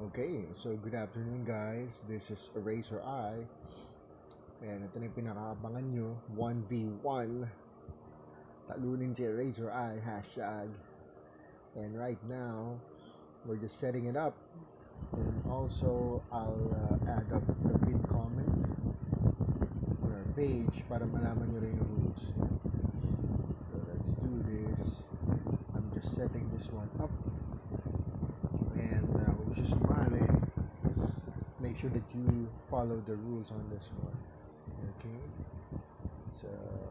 Okay, so good afternoon guys. This is Eraser Eye. And ito na yung pinakaabangan nyo. 1v1. Talunin si Eraser Eye. Hashtag. And right now, we're just setting it up. And also, I'll uh, add up the pin comment on our page para malaman nyo rin yung rules. So let's do this. I'm just setting this one up. And kung gusto make sure that you follow the rules on this one. Okay? So,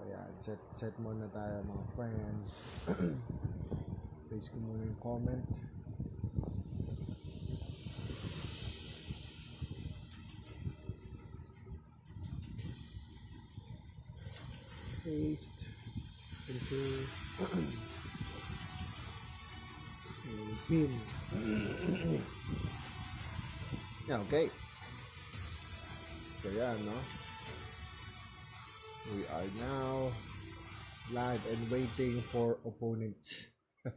yeah, set, set muna tayo mga friends. Place ko muna yung comment. Paste. Enter. And pin. Okay. So yan, no? We are now live and waiting for opponents.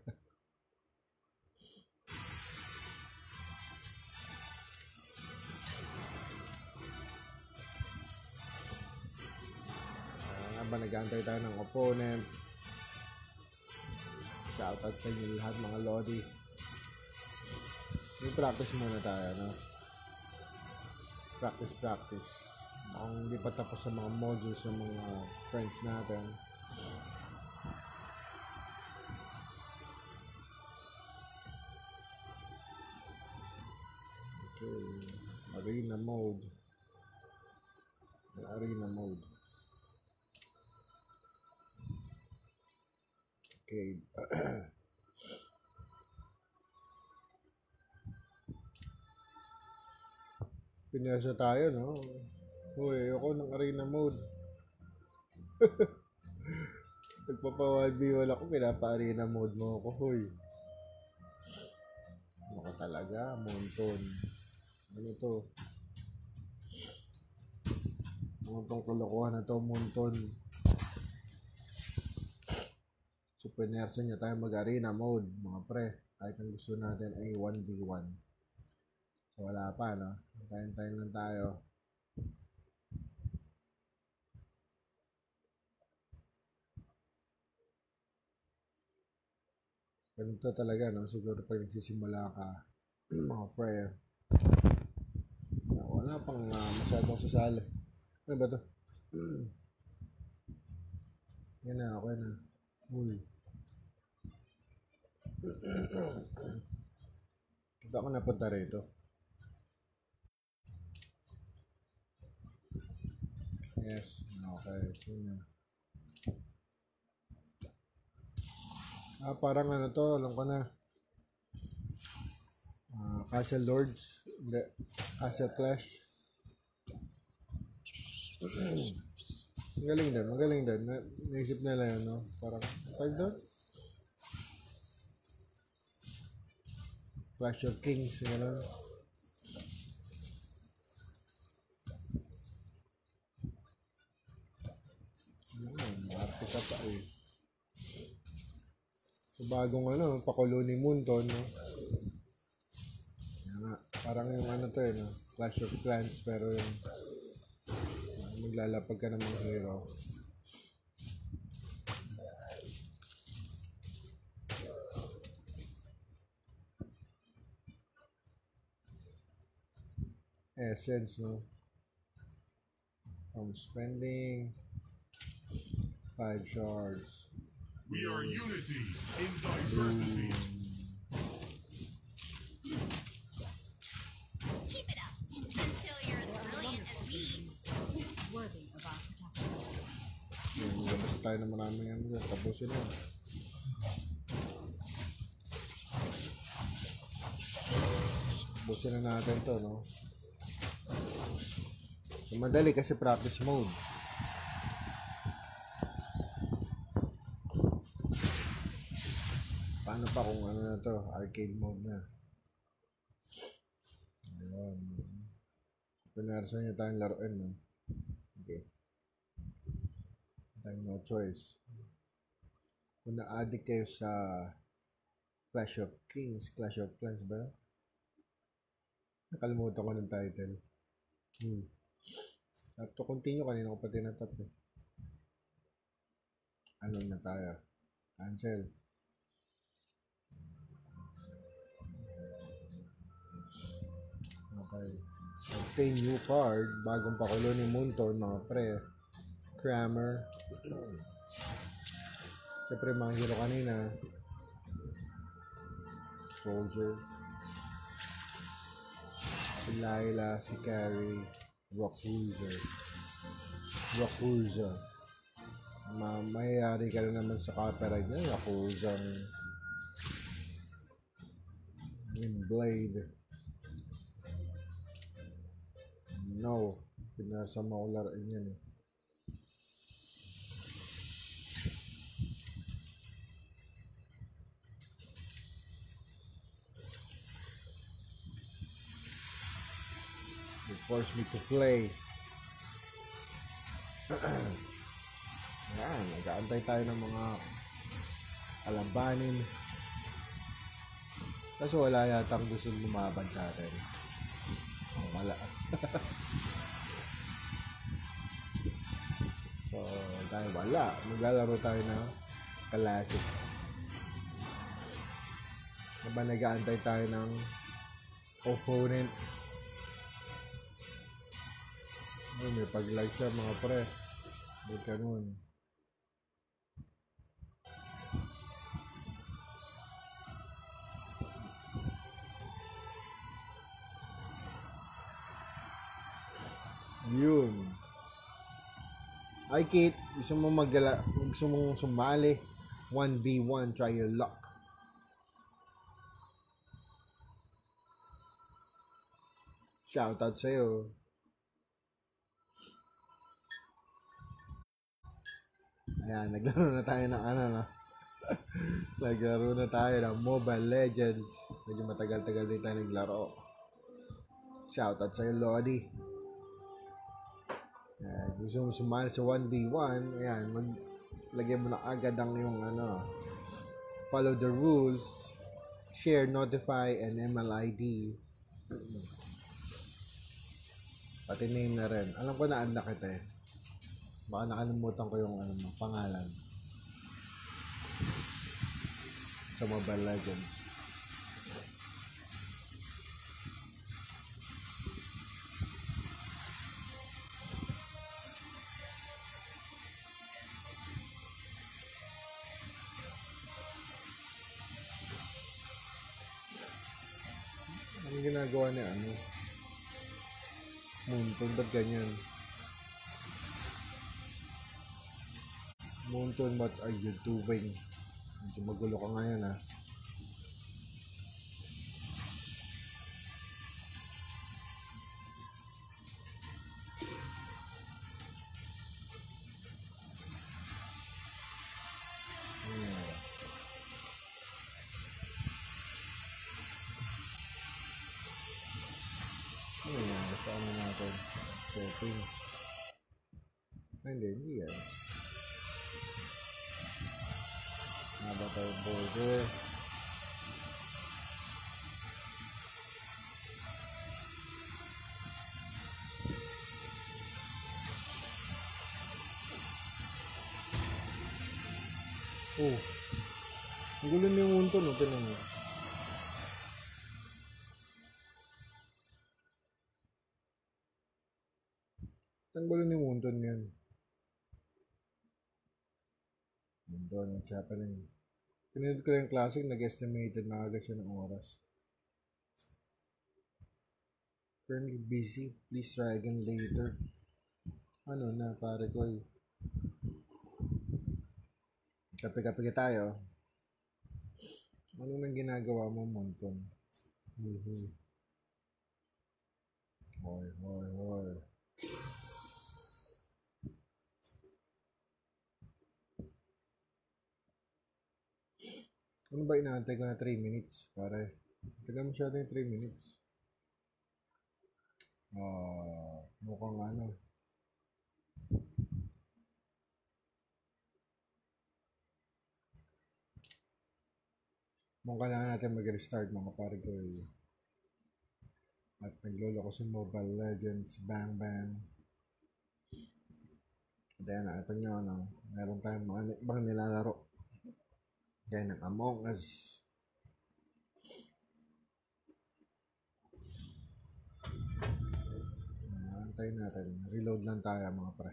Ah, ba nag-aantay tayo ng opponent. Shoutout sa inyo lahat mga Lodi. May practice muna tayo, no? Practice, practice. Mukhang hindi pa tapos sa mga modules ng mga friends natin. Okay. Arena mode. Arena mode. Okay. Pinasa tayo, no? Uy, ako ng arena mode. Nagpapa-1v1 ako, pinapa-arena mode mo ako, huy. Ano talaga, Monton? Ano to? Ano tong kalokohan na to, Monton? So, pinersa niya tayo mag-arena mode, mga pre. Kahit ang gusto natin ay 1v1. So, wala pa, no? Tayo-tayo lang tayo. Ganito talaga, no? Siguro pag nagsisimula ka, mga prayer. Wala pang uh, masyadong sasali. Ano ba to? Yan na, okay na. Uy. Ito ako napunta rito. Yes, okay. Sino? Ah, parang ano to, alam ko na. Ah, Castle Lords. Hindi. Castle Clash. Magaling din, magaling din. Na, naisip nila yun, no? Parang, tag doon? Clash of Kings, gano'n. Ayun, Marte ka pa eh. So, bagong ano, pakulo ni Munton, no? Nga, parang yung ano to eh, no? Clash of Clans, pero yung maglalapag ka ng mga hero. Essence, no? I'm spending five shards. We are unity in diversity. Keep it up until you're as brilliant as me. worthy of our protection. Yung labas tayo ng maraming ano dyan. Tapusin na. Tapusin na natin to, no? So, madali kasi practice mode. Paano pa kung ano na to? Arcade mode na. Ayun. Pinarsa niya tayong laruin, no? Okay. Tayong no choice. Kung na-addict kayo sa Clash of Kings, Clash of Clans ba? Nakalimutan ko ng title. Hmm. Have to continue. Kanina ko pa tinatap eh. Ano na tayo? Cancel. Okay. Obtain new card. Bagong pakulo ni Munton, mga pre. Kramer. Siyempre, mga hero kanina. Soldier. Si Laila, si Carrie, Rockuza. Rockuza. Ma mayayari ka na naman sa copyright niya. Rockuza. Blade. No. Pinasama ko laruin yan eh. They forced me to play. Yan, nag-aantay tayo ng mga kalabanin. Kaso wala yatang gusto lumaban sa atin. Wala. So, tayo wala. Maglalaro tayo ng classic. Diba nag-aantay tayo ng opponent Ay, may pag-like siya mga pre. Ba't ganun? Yun. Ay, Kate, gusto mo magdala, gusto mong sumali, 1v1, try your luck. Shoutout sa'yo. Ayan, naglaro na tayo ng ano, no? naglaro na tayo ng Mobile Legends. Medyo matagal-tagal din tayo naglaro. Shoutout sa'yo, Lodi. Ayan, gusto mo sumali sa 1v1, ayan, maglagay mo na agad ang yung ano, follow the rules, share, notify, and MLID. Pati name na rin. Alam ko na anak kita eh. Baka nakalimutan ko yung ano pangalan. Sa Mobile Legends. Ginagawa niya? Ano? Munton, ba't ganyan? Munton, what are you doing? Medyo magulo ka ngayon ah. Oh. Ang gulo na yung unto, no? Tinan mo. Ang gulo ni Munton yan. Munton, what's happening? Pinunod ko yung classic, nag-estimated na agad siya ng oras. Currently busy. Please try again later. Ano na, pare ko eh. Kape-kape ka tayo. Ano nang ginagawa mo, Monton? Mhm. Hoy, hoy, hoy. Ano ba inaantay ko na 3 minutes? Pare, taga masyado yung 3 minutes. Ah, mukhang ano. Mukhang kailangan natin mag-restart mga pare ko. eh. At naglolo ko si Mobile Legends, Bang Bang. Then, ito nyo, ano, meron tayong mga ibang nilalaro. Gaya ng Among Us. Antayin natin. Reload lang tayo mga pre.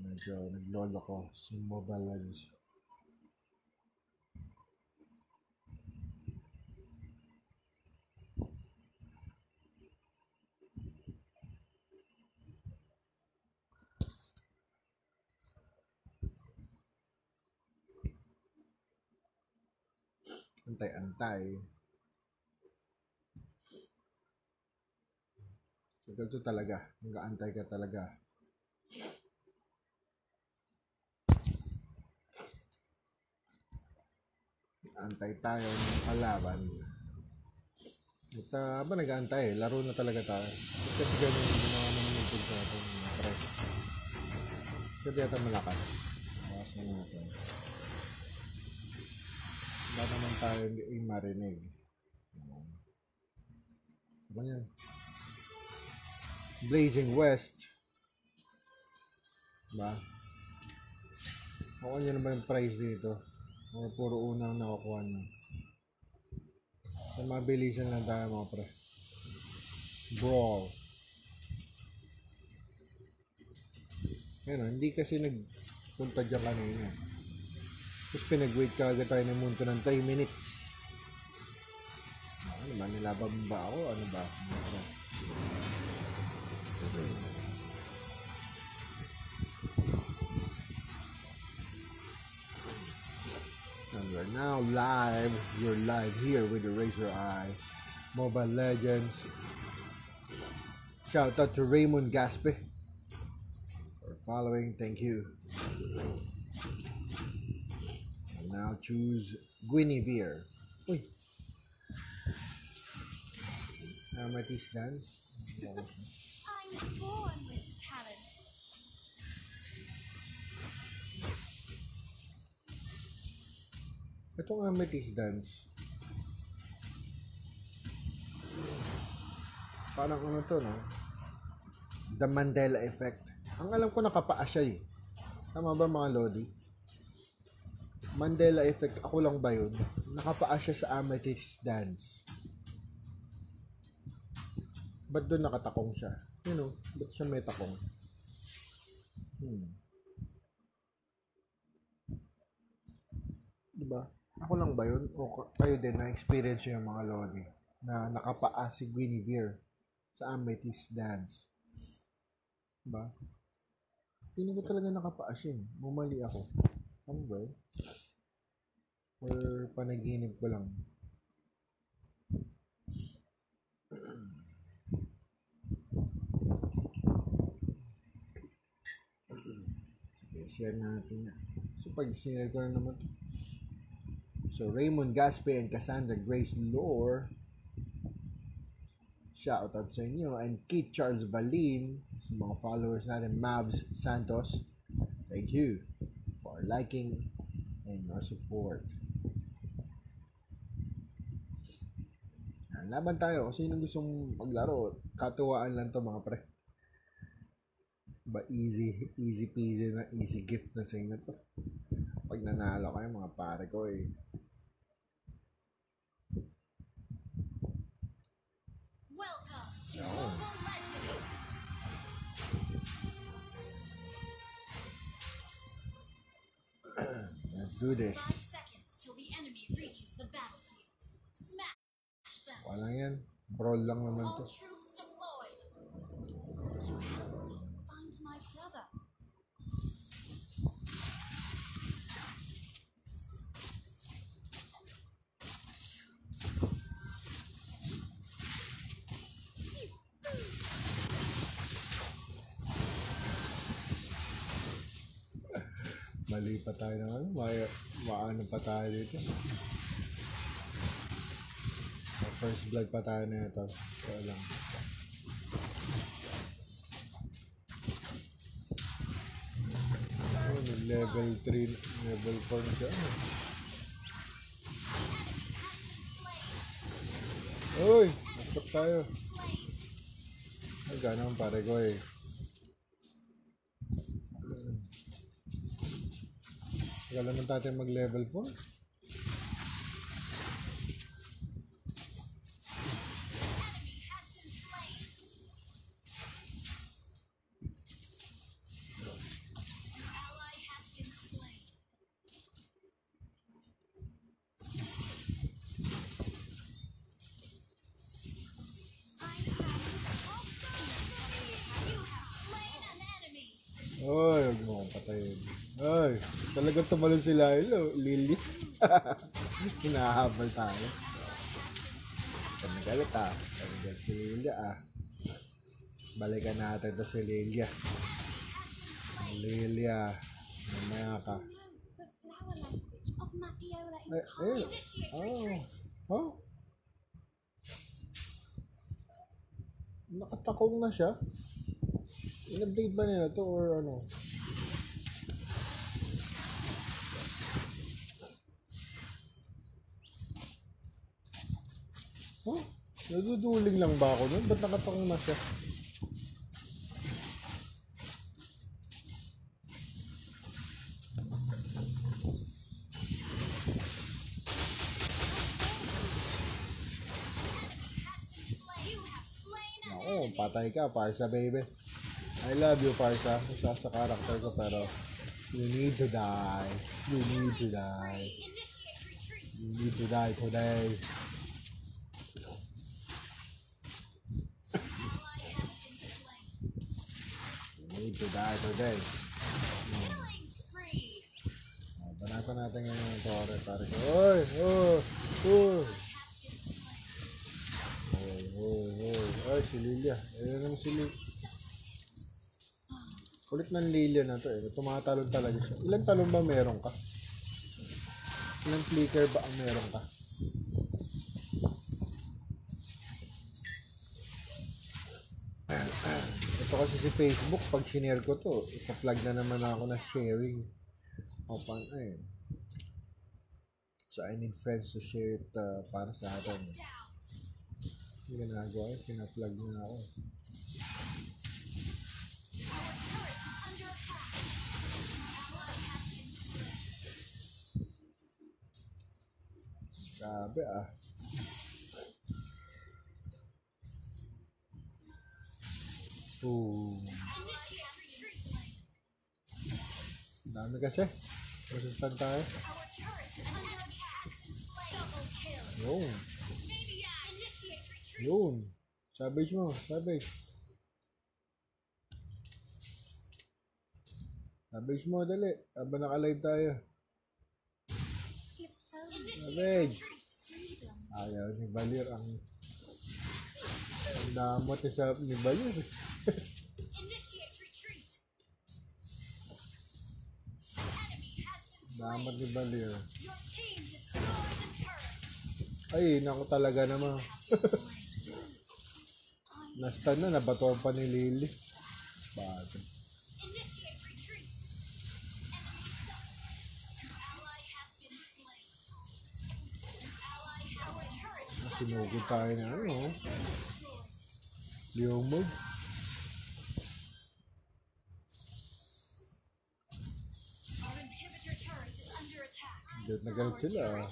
Medyo naglolo ko sa Mobile Legends. Antay-antay. So, ganito talaga. Mag-aantay ka talaga. Antay tayo ng kalaban. At uh, ba nag-aantay? Laro na talaga tayo. Kasi ganun yung ginawa yung punta natin. Kasi yata malakas. Bawasan natin. Ba naman tayo ay marinig. Ano yan? Blazing West. Ba? Ako nyo na ba yung price dito? O puro unang nakukuha nyo? So, mabilisan lang tayo mga pre. Brawl. Yan hindi kasi nagpunta dyan kanina. Tapos pinag-wait ka agad tayo ng munto ng 3 minutes. Ano ba, nilaban ba ako? Ano ba? And we're now live. You're live here with the Razor Eye Mobile Legends. Shout out to Raymond Gaspe for following. Thank you. Now choose Guinevere. Uy. Amethyst dance. I'm born with talent. Itong amethyst dance. Parang ano to, no? The Mandela Effect. Ang alam ko nakapaa siya eh. Tama ba mga Lodi? Mandela Effect, ako lang ba yun? Nakapaa siya sa amethyst dance. Ba't doon nakatakong siya? You know, ba't siya may takong? Hmm. Diba? Ako lang ba yun? O ka- kayo din na-experience yung mga Lodi na nakapaa si Guinevere sa Amethyst Dance. Diba? Feeling ko talaga nakapaa siya eh. Bumali ako. Ano ba? Or panaginip ko lang. Sige, share natin na. So, pag sinare ko na naman to. So, Raymond Gaspe and Cassandra Grace Lore. Shout out sa inyo. And Keith Charles Valin. Sa mga followers natin. Mavs Santos. Thank you for liking and your support. Yan, Laban tayo. Kung sino gustong maglaro, katuwaan lang to mga pre. Diba easy, easy peasy na easy gift na sa inyo to. Pag nanalo kayo mga pare ko eh. Welcome to Oh. Mobile Legends. Let's do this. Five seconds till the enemy reaches the battlefield. Walang yan. Brawl lang naman to. Mali pa tayo naman. May, maano pa tayo dito. First blood pa tayo na ito. So lang. Oh, level 3, level 4 na siya. Slain. tayo. Slain. Ay, ganun pare ko eh. Tagal naman tayo mag-level 4. Tumalon sila. Hello, Lily. Hinahabol tayo. Kanagalit ah. Kanagalit si Lilia ah. Balikan natin to si Lilia. Lilia. Mamaya ka. Eh, eh. Oh. Huh? Nakatakong na siya? In-update ba nila to or ano? Huh? Naduduling lang ba ako nun? Ba't nakatakong na siya? Enemy. patay ka, Parsa baby. I love you, Parsa. Isa sa karakter ko, pero you need to die. You need to die. You need to die today. Ally has been slain. You need to die today. Killing spree. Oh, banatan natin ngayon yung tore, pare ko. Oy! Oh! Oh! Oy, oy, oy. Ay, si Lilia. Ayun naman si Lilia. Kulit ng Lilia na to eh. Tumatalon talaga siya. Ilan talon ba meron ka? Ilang flicker ba ang meron ka? Ito kasi si Facebook, pag sinare ko to, ipa-plug na naman ako na sharing. O paano eh. So I need friends to share it uh, para sa atin. Hindi ginagawa eh, pina-plug na ako. Our turret is under attack. Ally has been Grabe ah. Ooh. Initiate retreat. Dami kasi. Resistant tayo. Our turret is under attack. Slain. Double kill. Yun. Yun. Savage mo. Savage. Savage mo, dali. Habang naka-live tayo. Savage. Ayaw ni Balir ang... Ang damot ni, sa, ni Balir. Slain. ni Balir. Ay, naku talaga naman. Nastan na, nabatuan pa ni Lily. Bakit? Initiate retreat. Enemy double. An ally has been slain. An ally has our turret is under Sinugod tayo na ano, been destroyed. Liumog. Our inhibitor turret is under attack. Galit na galit sila. ah.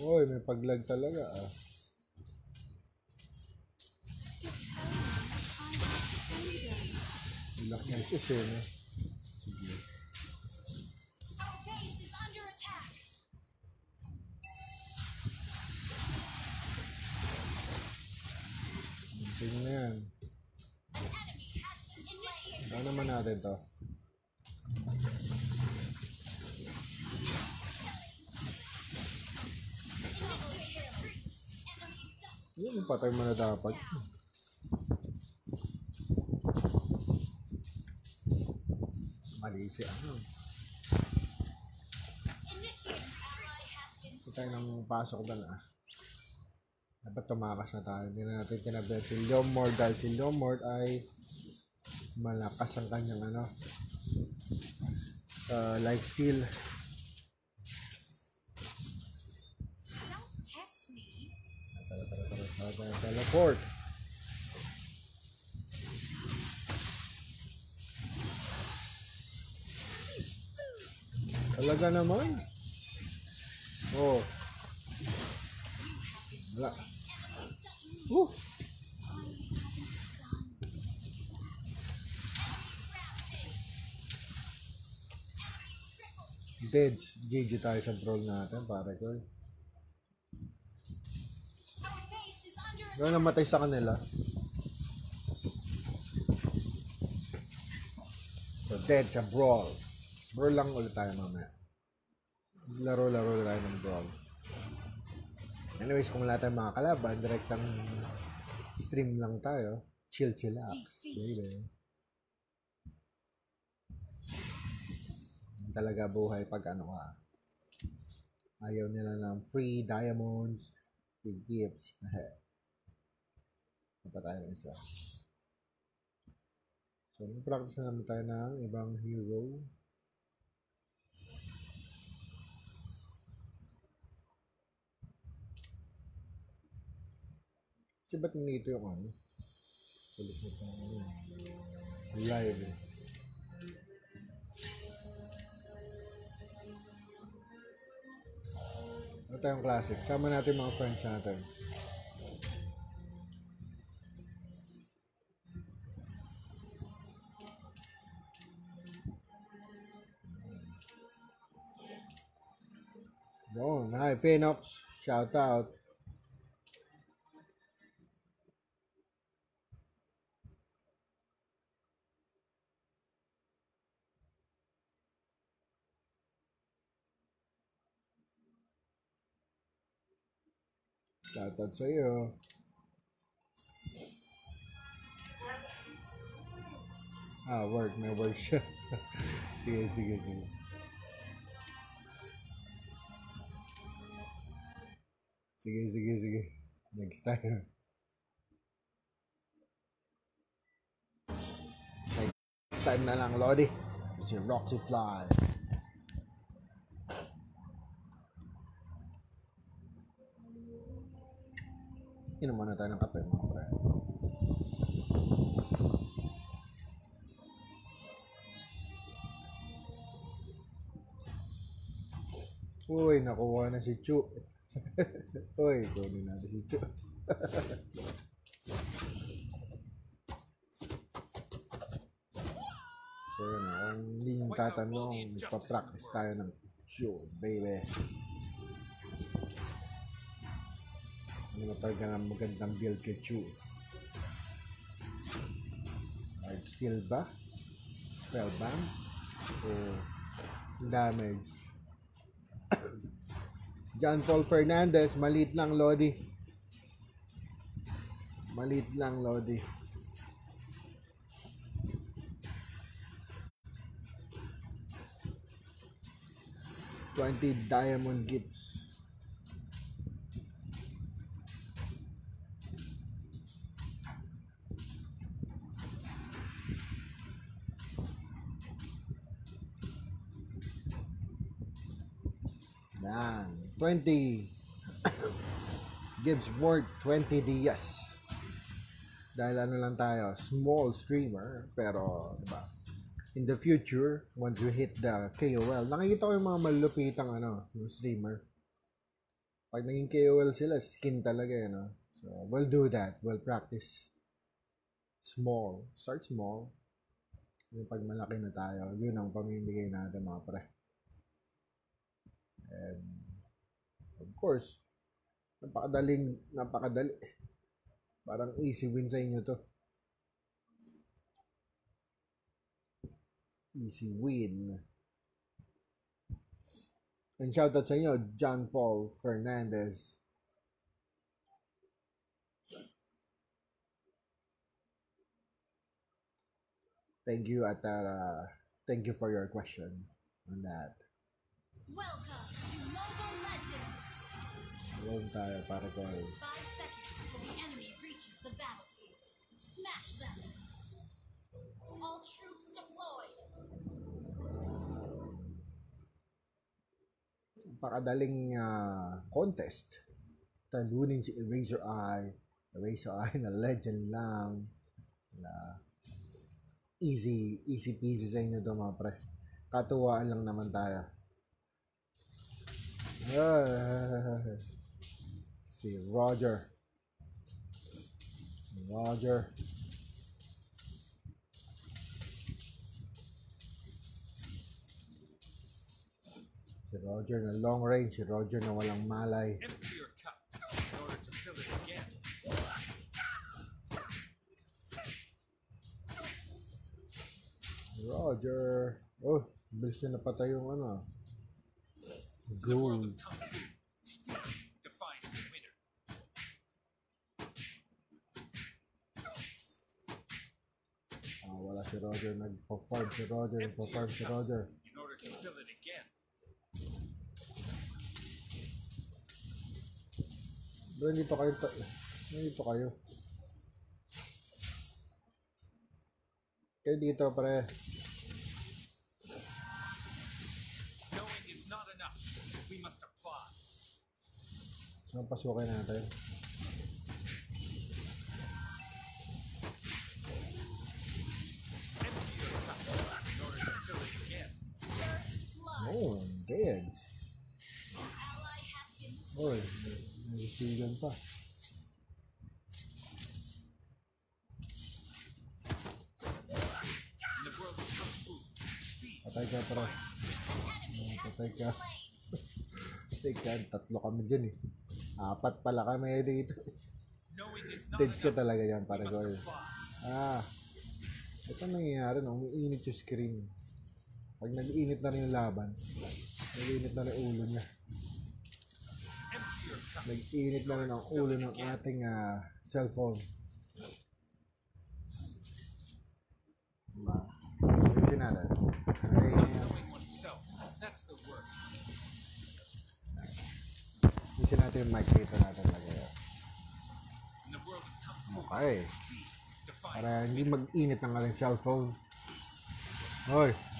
Uy, may paglag talaga ah. Ilak na ito siya no? Sige. Tingnan na yan. Ano naman natin to? Patay mo na dapat. Mali si ano. Tayo nang pasok na na. Dapat tumakas na tayo. Hindi na natin kinabet si Leomord dahil si Leomord ay malakas ang kanyang ano uh, life skill. Don't test me. Tayong teleport. Talaga naman. Oh. Wala. Uh. Dead. GG tayo sa brawl natin, pare ko. Our base Ano namatay sa kanila? So, dead sa brawl. Brawl lang ulit tayo mamaya. Laro-laro tayo ng brawl. Anyways, kung wala tayong mga kalaban, direktang stream lang tayo. Chill, chill out. Baby. Talaga buhay pag ano ka. Ayaw nila ng free diamonds, free gifts. Pa tayo ng isa? So, mag-practice na naman tayo ng ibang hero. Kasi ba't nandito yung ano? Kulit mo sa ano. Live. Ano tayong classic? Sama natin mga friends natin. Yun. Hi, Phenox. Shout out. Shout out sa iyo. Ah, work. May work siya. sige, sige, sige. Sige, sige, sige. Next time. Next time na lang, Lodi. Si Roxy Fly. Inom muna tayo ng kape, mga pre. Uy, nakuha na si Chu. Uy, kunin natin Chu. so yun, kung hindi nyo tatanong, magpa-practice tayo ng Chu, baby. Ano na talaga ng magandang build kay Chu? Hard steel ba? Spellbound? O damage? John Paul Fernandez, malit lang Lodi. Malit lang Lodi. Twenty diamond gifts. Yan. 20 gives worth 20 DS. Dahil ano lang tayo, small streamer, pero, di ba? In the future, once you hit the KOL, nakikita ko yung mga malupitang ano, yung streamer. Pag naging KOL sila, skin talaga yun, no? So, we'll do that. We'll practice small. Start small. Yung pag malaki na tayo, yun ang pamimigay natin mga pre. And of course, napakadaling, napakadali. Parang easy win sa inyo to. Easy win. And shoutout sa inyo, John Paul Fernandez. Thank you at uh, thank you for your question on that. Welcome to Mobile Legends. Alone tayo para ko. Five seconds till the enemy reaches the battlefield. Smash them. All troops deployed. Napakadaling uh, contest. Talunin si Eraser Eye Erase Eye na legend lang. Na easy, easy peasy sa inyo to mga pre. Katuwaan lang naman tayo. Ah, si Roger. Roger. Si Roger na long range, si Roger na walang malay. Roger. Oh, bilis na napatay yung ano. Gold. of Kung Fu, speed defines the winner. Ah, wala si Roger. Nagpa-farm si Roger. Nagpa-farm si Roger. in order to fill it again. Bro, dito kayo. Ta- dito kayo. Kayo dito, pre. Knowing is not enough. We must apply. Saan pasukin natin? Oh, I'm dead. Oy, nagsigan pa. Patay ka, pre. Patay ka. Patay ka. Tatlo kami dyan eh. Apat pala kami dito. Deads ka talaga yan, pare ko. Ah. Ito nangyayari no, umiinit yung screen. Pag nag-init na rin yung laban, nag-init na rin ulo niya. Nag-init na rin ang ulo ng ating ah, cellphone. Diba? Ayusin natin. Okay. Ayusin natin yung mic dito natin lagay. Okay. Para hindi mag-init ng ating cellphone. Hoy!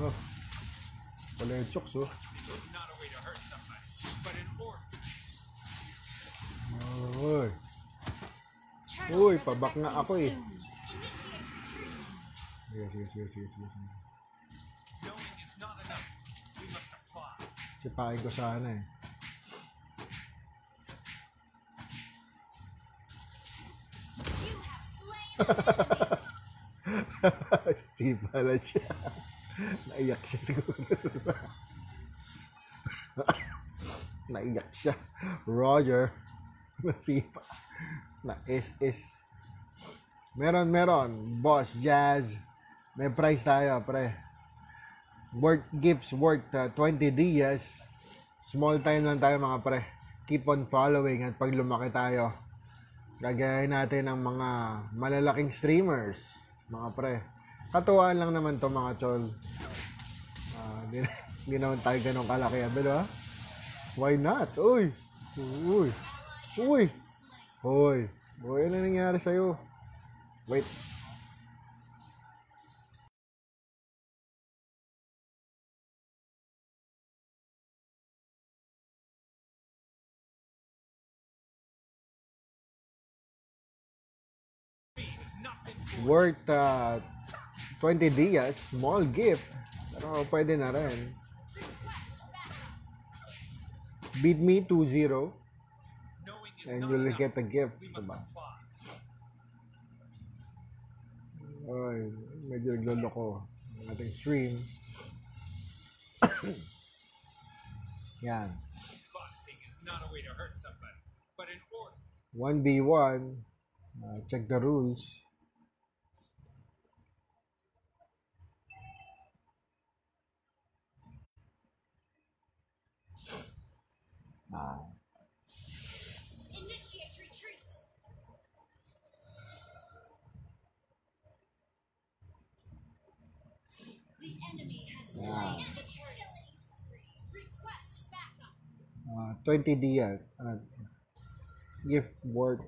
Oh. Wala yung chokes oh. Turtle Uy, pabak resurrecting ako eh. Sige, sige, sige, sige, sige. Sipain ko sana eh. Sipa lang siya. Naiyak siya siguro. Naiyak siya. Roger. Nasipa. Na is Meron, meron. Boss, Jazz. May price tayo, pre. Worth gifts worth uh, 20 dias. Small time lang tayo mga pre. Keep on following at pag lumaki tayo, gagayahin natin ang mga malalaking streamers, mga pre. Katuwaan lang naman to mga chol. Ah, di, di naman tayo ganun kalaki, abel ha? Why not? Uy! Uy! Uy! Uy! Uy, ano nangyari sa'yo? Wait. Worth uh, 20 dias, small gift. Pero pwede na rin. Beat me 2-0 knowing is and you'll get a gift, diba? Ay, medyo nagloloko ang ating stream. Yan. Boxing is not a way to hurt somebody, but in order. 1v1. Uh, check the rules. Ah, Initiate retreat. The enemy has slain the turtle. Request backup. uh, 20 dias. Uh, gift worth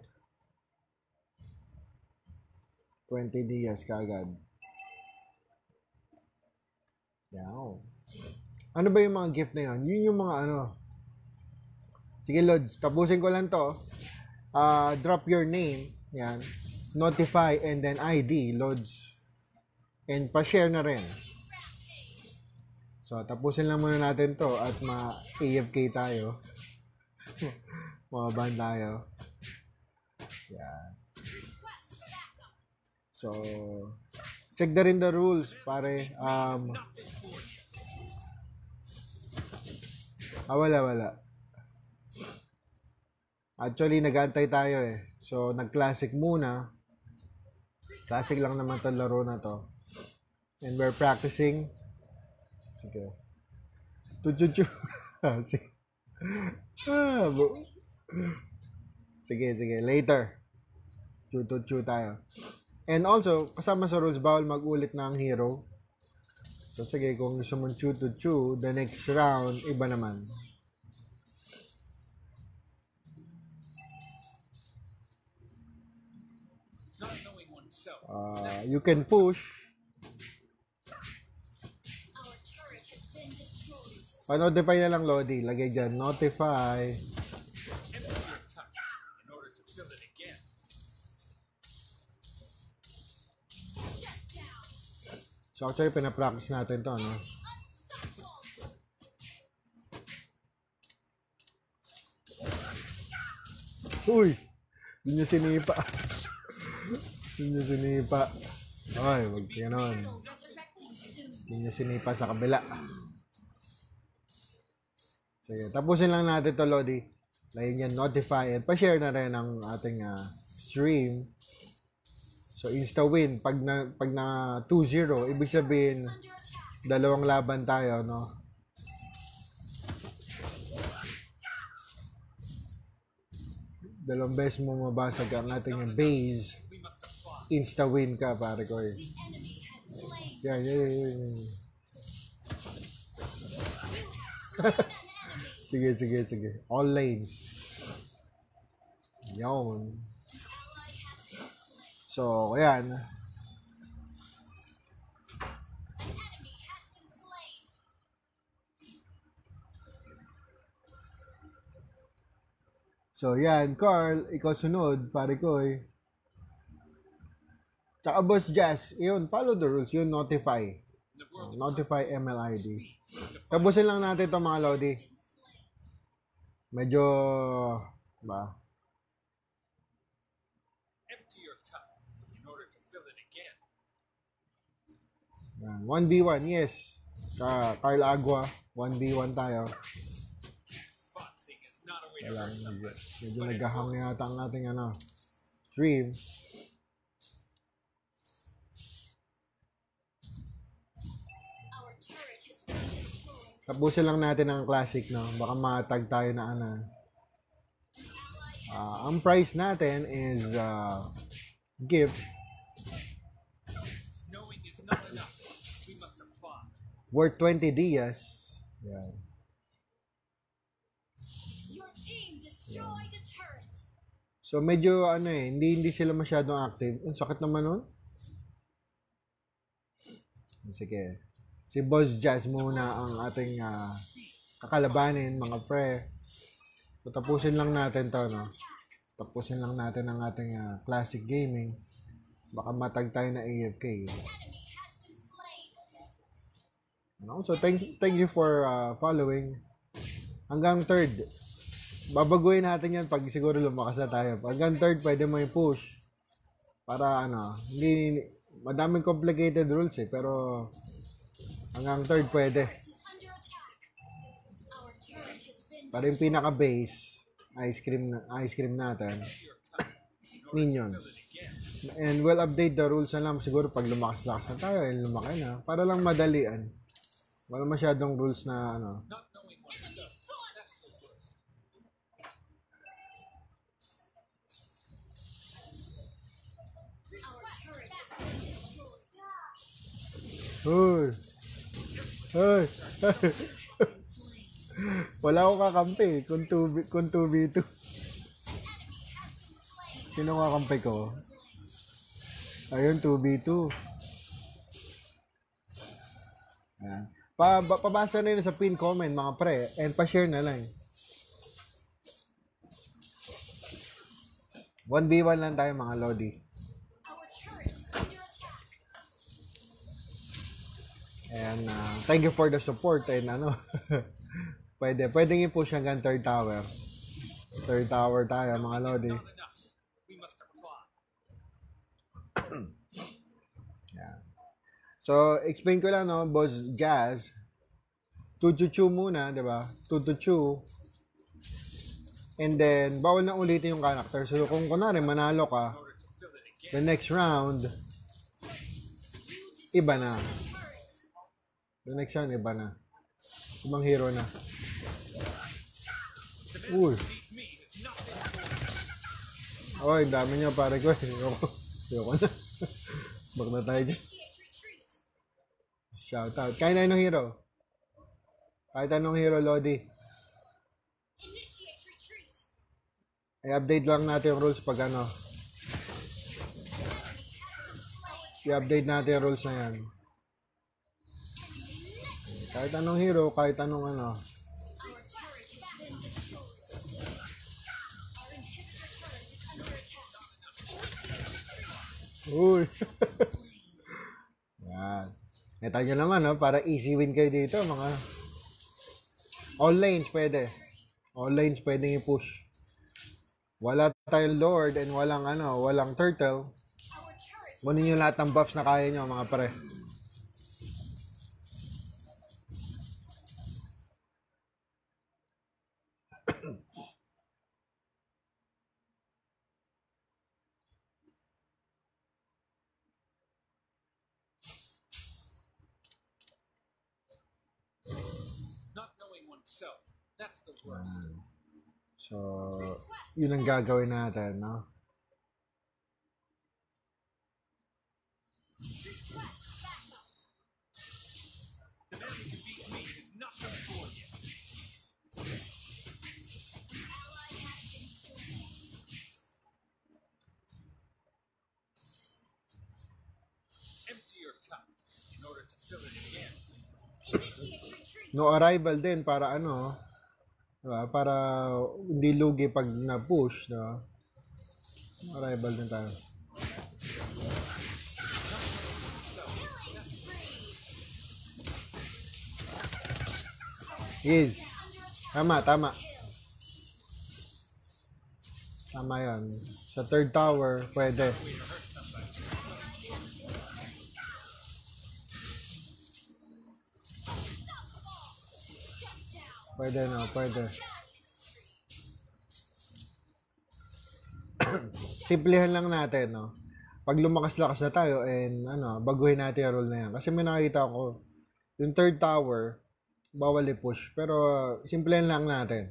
20 dias kagad. Yan. Ano ba yung mga gift na yan? Yun yung mga ano, Sige, Lods. Tapusin ko lang to. Ah, drop your name. Yan. Notify and then ID, Lods. And pa-share na rin. So, tapusin lang muna natin to at ma-AFK tayo. Mababan tayo. Yan. So, check na rin the rules, pare. Um, ah, wala, wala. Actually, nag-antay tayo eh. So, nag-classic muna. Classic lang naman to laro na to. And we're practicing. Sige. Tuchuchu. sige. Ah, sige, sige. Later. Chutuchu tayo. And also, kasama sa rules, bawal mag-ulit ng hero. So, sige, kung gusto mong chu-to-chu, the next round, iba naman. Uh, you can push. Pa-notify na lang, Lodi. Lagay dyan, notify. So, actually, pinapractice natin to, no? Unstoppable. Uy! Hindi niya sinipa. Hindi niya sinipa. Ay, wag ganon. Hindi niya sinipa sa kabila. Sige, tapusin lang natin to, Lodi. Lagyan yan, notify, at pa-share na rin ang ating ah, stream. So, insta-win. Pag na, pag na 2-0, ibig sabihin, dalawang laban tayo, no? Dalawang beses mo mabasag ang ating base. Insta-win ka, pare ko eh. You have slain an enemy. Sige, sige, sige. All lanes. Yun. So, ayan. So, yan. Carl, ikaw sunod, pare ko eh. Tsaka Boss Jazz, yun, follow the rules. Yun, notify. Of Notify MLID. Tapusin lang natin ito mga Lodi. Medyo, ba, to yan. 1v1, yes. Ka Carl Agua, 1v1 tayo. To someone. medyo naghahang yata ang ating ano, stream. Tapusin lang natin ang classic, no? Baka matag tayo na ano. Ah, ang price natin is uh, gift worth 20 dias. Turret. So medyo ano eh, hindi hindi sila masyadong active. Ang sakit naman nun. Sige. Si Boss Jazz muna ang ating ah, kakalabanin, mga pre. Tapusin lang natin to, no? Tapusin lang natin ang ating ah, classic gaming. Baka matag tayo na AFK. Ano? So, thank, thank you for uh, following. Hanggang third. Babaguhin natin yan pag siguro lumakas na tayo. Hanggang third, pwede mo i-push. Para ano, hindi, madaming complicated rules eh. Pero, hanggang third pwede. Para yung pinaka-base, ice cream, ice cream natin. Again. And we'll update the rules na lang siguro pag lumakas-lakas na tayo, eh, lumaki na. Para lang madalian. Wala masyadong rules na ano. Hoy! Hoy. Wala akong kakampi. Kung 2v, kung 2v2. Sino kakampi ko? Ayun, 2v2. Ayan. Pa pabasa na yun sa pin comment mga pre. And pa-share na lang. 1v1 lang tayo mga Lodi. And uh, thank you for the support and ano. pwede, pwedeng i-push hanggang third tower. Third tower tayo mga Lodi. Yeah. So, explain ko lang, no, Boss Jazz. Tutuchu muna, di ba? Tutuchu. And then, bawal na ulitin yung character. So, kung kunwari, manalo ka, the next round, iba na. The next round, iba na. Ibang hero na. Uy. Oy, dami niya pare ko. Ayoko. Ayoko na. Bak na tayo dyan. Shout out. Kahit anong hero. Kahit anong hero, Lodi. I-update lang natin yung rules pag ano. I-update natin yung rules na yan. Kahit anong hero, kahit anong ano. Uy! Yan. Kita nyo naman, no? para easy win kayo dito, mga... All lanes pwede. All lanes pwedeng i-push. Wala tayong Lord and walang ano, walang turtle. Kunin nyo lahat ng buffs na kaya nyo, mga pre. That's the worst. So, yun ang gagawin natin, no? No arrival din para ano, diba? Para hindi lugi pag na-push, diba? Arrival din tayo. Yes. Tama, tama. Tama yan. Sa third tower, pwede. Pwede na, pwede. Simplihan lang natin, no? Pag lumakas-lakas na tayo and ano, baguhin natin yung rule na yan. Kasi may nakita ko, yung third tower, bawal i-push. Pero, simplihan lang natin.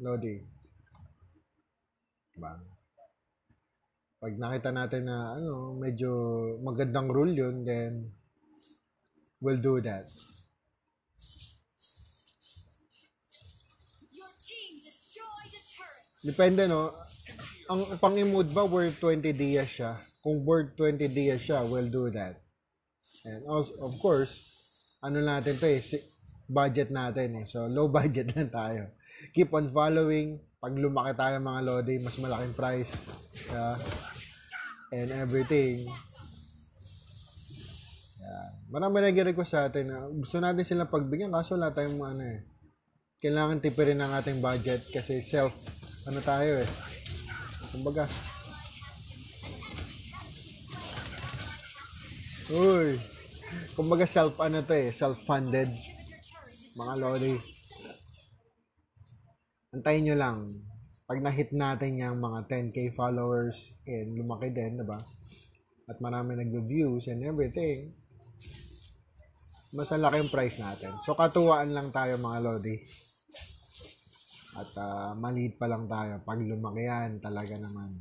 Lodi. Diba? Pag nakita natin na, ano, medyo magandang rule yun, then, we'll do that. Depende, no? Ang pang-emote ba, worth 20 dias siya? Kung worth 20 dias siya, we'll do that. And also, of course, ano natin to eh, budget natin eh. So, low budget lang tayo. Keep on following. Pag lumaki tayo mga Lodi, mas malaking price. Yeah. And everything. Yeah. Marami nag-request sa atin na gusto natin silang pagbigyan kaso wala tayong ano eh. Kailangan tipirin ang ating budget kasi self, ano tayo eh. Kumbaga. Uy. Kumbaga self ano to eh, self-funded. Mga lodi. Antayin nyo lang. Pag na-hit natin yung mga 10k followers and lumaki din, diba? At marami nag-views and everything. Mas ang laki yung price natin. So, katuwaan lang tayo mga lodi. At ah, maliit pa lang tayo. Pag lumaki yan, talaga naman.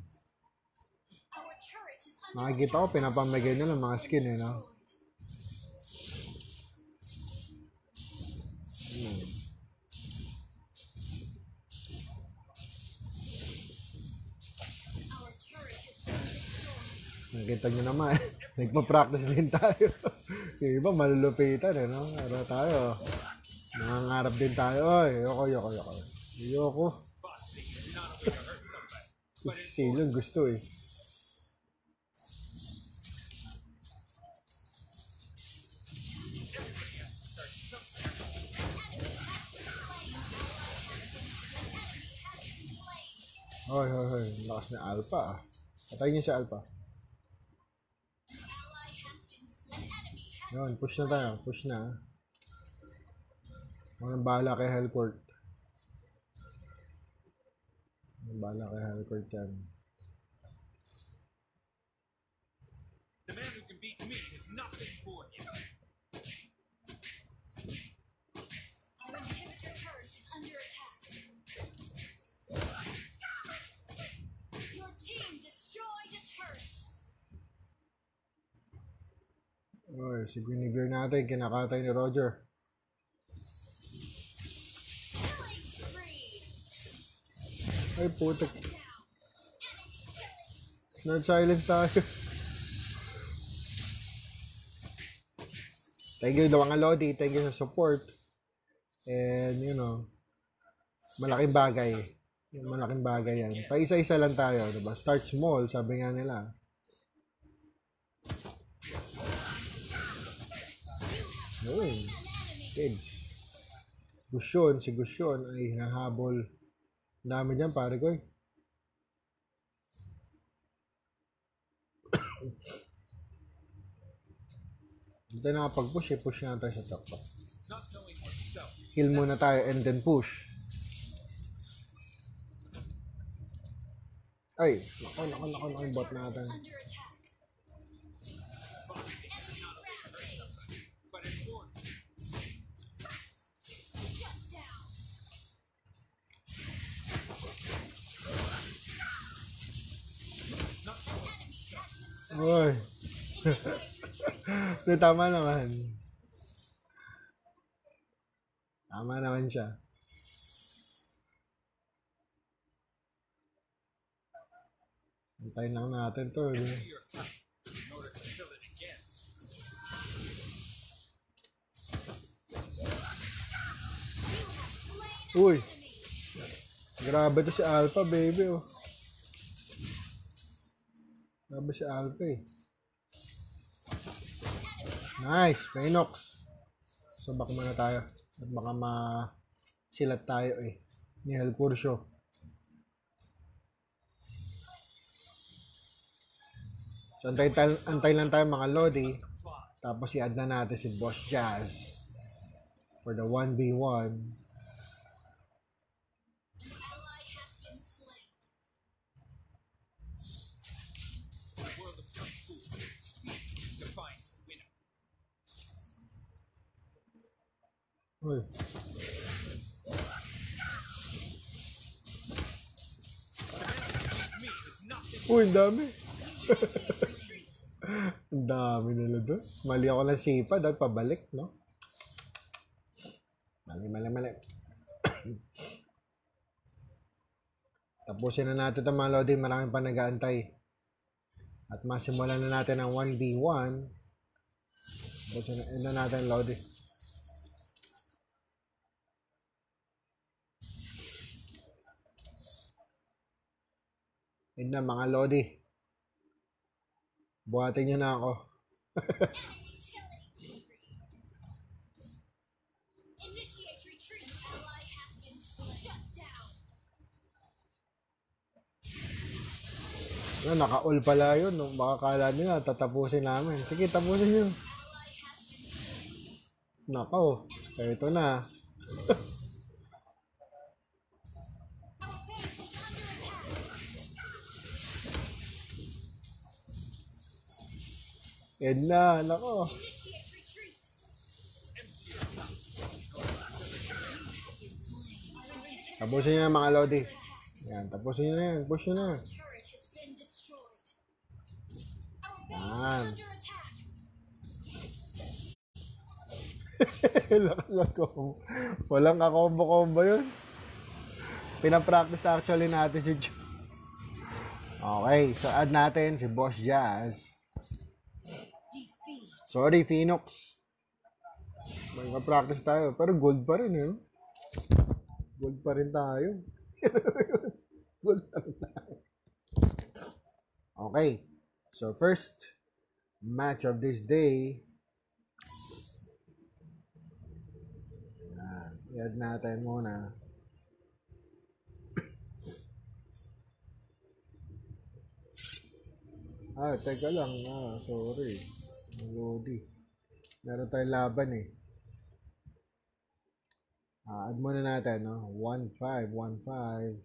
Makikita ko, pinapamigay nila mga skin eh, no? Hmm. Nakita nyo naman, nagpa-practice din tayo. yung iba, malulupitan eh, no? Pero tayo, nangangarap din tayo. Oy, yoko, yoko, yoko. Yoko. Si Ceylon gusto eh. Hoy, hoy, hoy. Lakas na Alpha ah. Patayin niyo si Alpha. Yun, push na tayo. Push na. Walang bahala kay Hellcourt. Bahala kay Hellcourt yan. The man who can beat me is nothing for you. Our inhibitor turret is under attack. Your team destroyed a turret. Oy, si Guinevere natin, kinakatay ni Roger. Killing spree. Ay. Down. Nerd silence tayo. Thank you, Dawang Lodi. Thank you sa support. And, you know, malaking bagay. Malaking bagay yan. Pa-isa-isa lang tayo, diba? Start small, sabi nga nila. Yun. Kids. Gusyon, si Gusyon ay hinahabol. Dami dyan, pare ko eh. Hindi nakapag-push eh. Push na tayo sa top. Heal muna tayo and then push. Ay, nako, nako, nako, nako bot natin. Has been Uy, Initiate retreat. Di, tama naman. Tama naman siya. Antayin lang natin to. Again. Uy, grabe to si Alpha, baby. Oh. Grabe si Alpha eh. Nice, Phoenix. So baka muna tayo. At baka ma silat tayo eh. Ni Hel Curcio. So antay, antay lang tayo mga Lodi. Tapos i-add na natin si Boss Jazz for the 1v1. ally has been slain. The world of kung fu. Speed defines the winner. Uy. Uy, dami. Ang dami nila doon. Mali ako ng sipa, dapat pabalik, no? Mali, mali, mali. Tapusin na natin ito mga Lodi, maraming pa nag-aantay. At masimulan na natin ang 1v1. Tapusin na, na natin, Lodi. Yun na mga Lodi. Buhatin nyo na ako. Killing spree. Initiate retreat. Ally has been slain. Shut down. No, naka-all pala yun. No? Baka kala nila, tatapusin namin. Sige, tapusin slain. Nako, ito na. Yan na, nako. Tapusin nyo na mga Lodi. Yan, tapusin nyo na yan. Push nyo na. Yan. is under attack. Lakas ko. Walang kakombo-kombo yun. Pinapractice actually natin si Ju. Okay, so add natin si Boss Jazz. Sorry, Phoenix. May practice tayo. Pero gold pa rin, eh. Gold pa rin tayo. gold pa rin tayo. Okay. So, first match of this day. Yan. I-add natin muna. Ah, teka lang. Ah, sorry. Lodi. Meron tayong laban eh. Ah, add muna natin, no? 1, 5, 1, 5,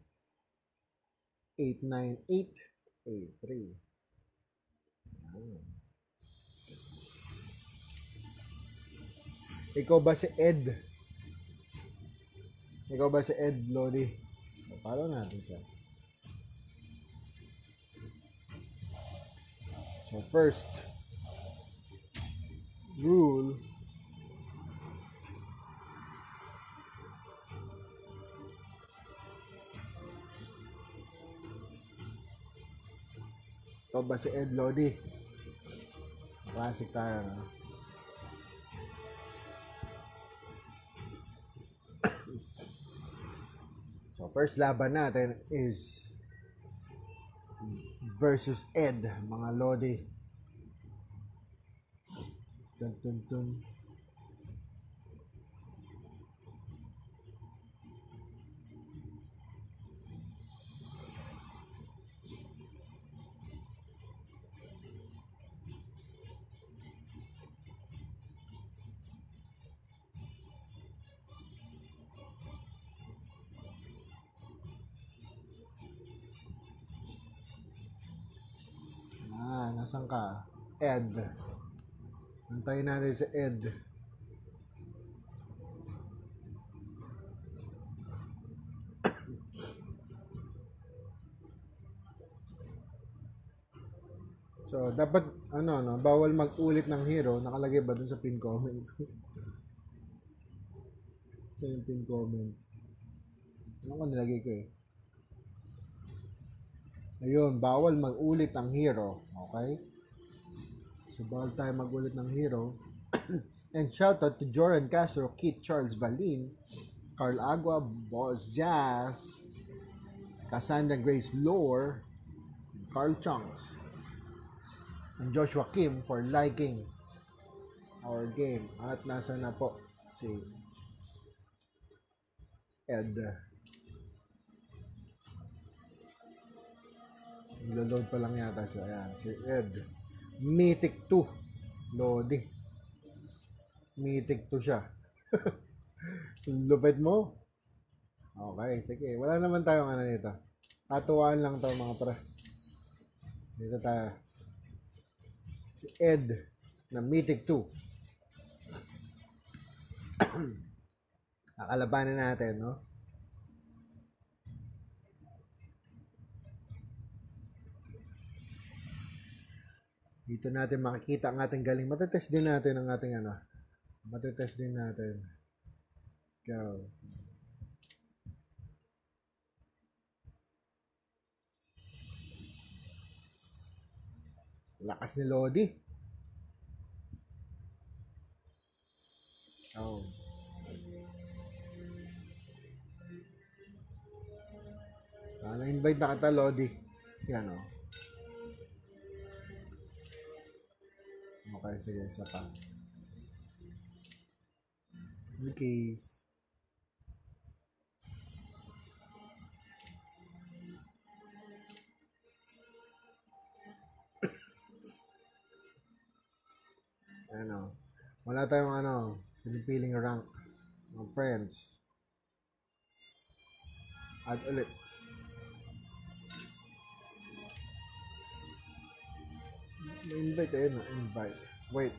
8, 9, 8, 8, 3. Yan. Ikaw ba si Ed? Ikaw ba si Ed Lodi? Follow natin siya. So first rule Ito ba si Ed Lodi? Classic tayo, no? so, first laban natin is versus Ed, mga Lodi. Dun, dun, dun. Ah, nasan ka? Ed. Antayin natin si Ed. So, dapat, ano, no, bawal mag-ulit ng hero. Nakalagay ba dun sa pin comment? Ito yung pin comment. Ano ko nilagay ko eh? Ayun, bawal mag-ulit ang hero. Okay? So, bawal tayo mag-ulit ng hero. And shout out to Joran Castro, Kit Charles Valin, Carl Agua, Boss Jazz, Cassandra Grace Lore, Carl Chunks, and Joshua Kim for liking our game. At nasa na po si Ed. Naglo-load pa lang yata siya. Ayan, si Ed. Mythic 2. Lodi. Mythic 2 siya. Lupit mo. Okay, sige. Wala naman tayong ano nito. Tatuwaan lang to mga pre. Dito tayo. Si Ed na Mythic 2. Kakalabanin natin, no? Dito natin makikita ang ating galing. Matetest din natin ang ating ano. Matetest din natin. Go. Lakas ni Lodi. Oh. Ah, na-invite na kita, Lodi. Yan, oh. Okay, sige, isa pa. Okay. ano, wala tayong ano, pinipiling rank ng friends. Add ulit. Invite ayun na, invite. Wait.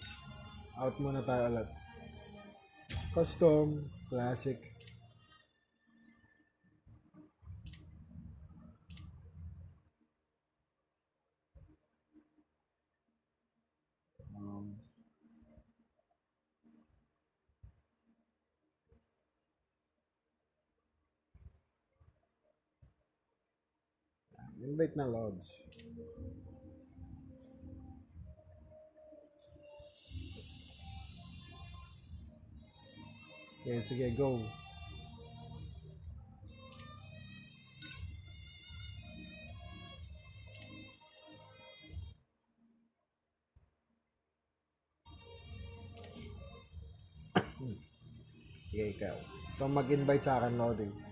Out muna tayo ulit. Custom, classic. Um, invite na lodge. Okay, sige, go. Hmm. sige, ikaw. Ikaw mag-invite sa akin, Lodi.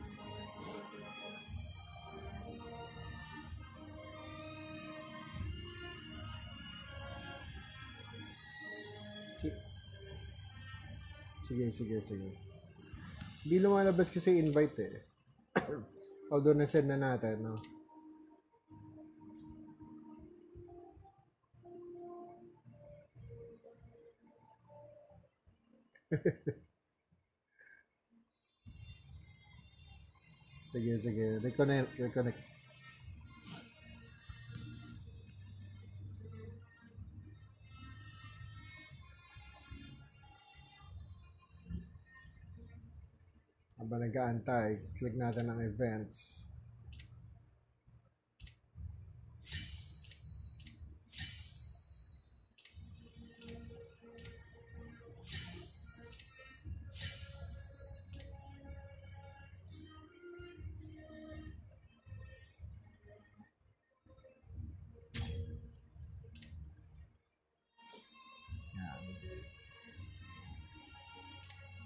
Sige, sige, sige. Hindi lumalabas kasi invite eh. Although na-send na natin, no? Sige, sige. Reconnect, reconnect. Habang nag-aantay, click natin ang events.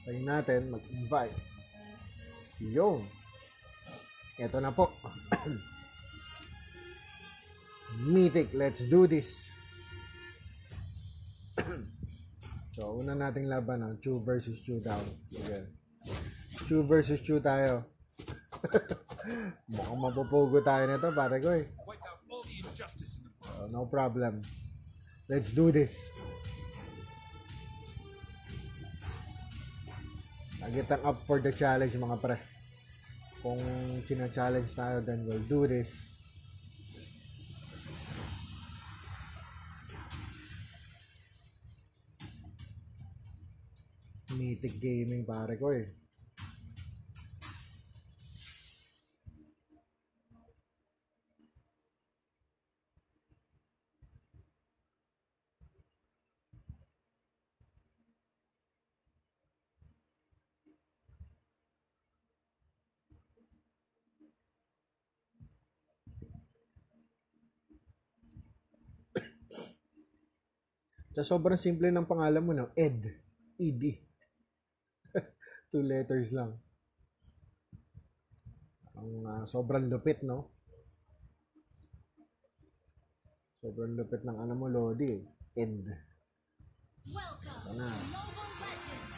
Tayo natin mag-invite. Yung. Ito na po. Mythic, let's do this. so, una nating laban ang Chu versus Chu down. Sige. Chu versus Chu tayo. Mukhang mapupugo tayo nito, pare ko eh. Oh, no problem. Let's do this. Nagitang up for the challenge mga pre. Kung china-challenge tayo, then we'll do this. Mythic Gaming pare ko eh. Sa sobrang simple ng pangalan mo, no? Ed. ED. Two letters lang. Ang ah, sobrang lupit, no? Sobrang lupit ng ano mo, Lodi. eh. Ed. Welcome Ano? to Mobile Legends!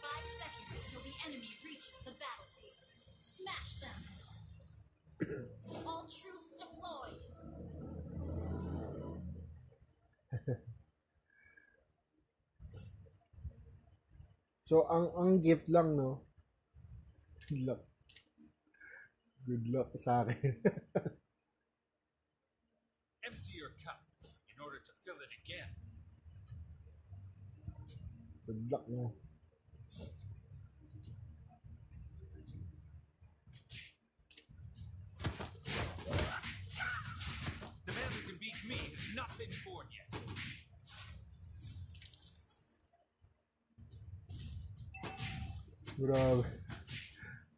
Five seconds till the enemy reaches the battlefield. Smash them! All troops deployed! So, ang ang gift lang, no? Good luck. Good luck sa akin. Empty your cup in order to fill it again. Good luck, no? Grabe.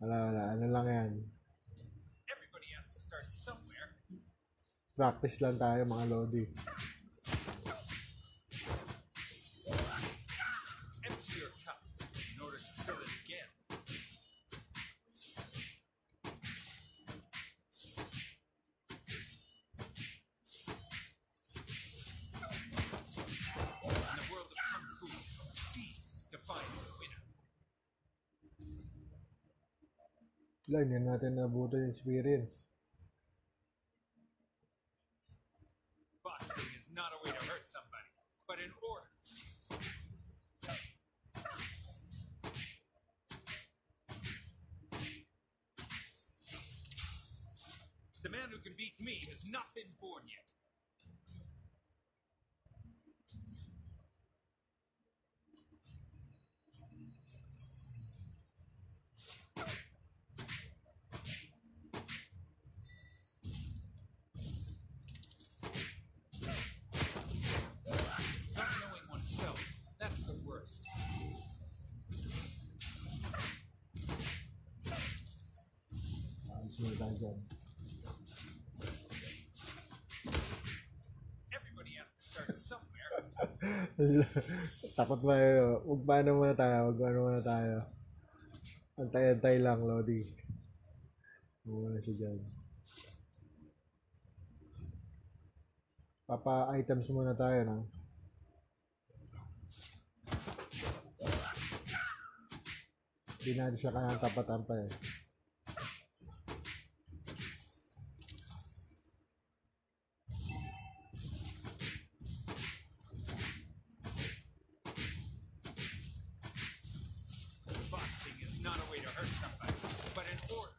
Wala, wala. Ano lang yan. Everybody has to start somewhere. Practice lang tayo, mga Lodi. Hindi natin nabuto yung experience. Boxing is not a way to hurt somebody, but an order. The man who can beat me has not been born yet. Takot ba yun? Huwag paano muna tayo. Huwag paano muna tayo. Antay-antay lang, Lodi. Muna siya dyan. Papa-items muna tayo, no? Hindi natin siya kaya tapatan pa eh. Boxing is not a way to hurt somebody, but an order.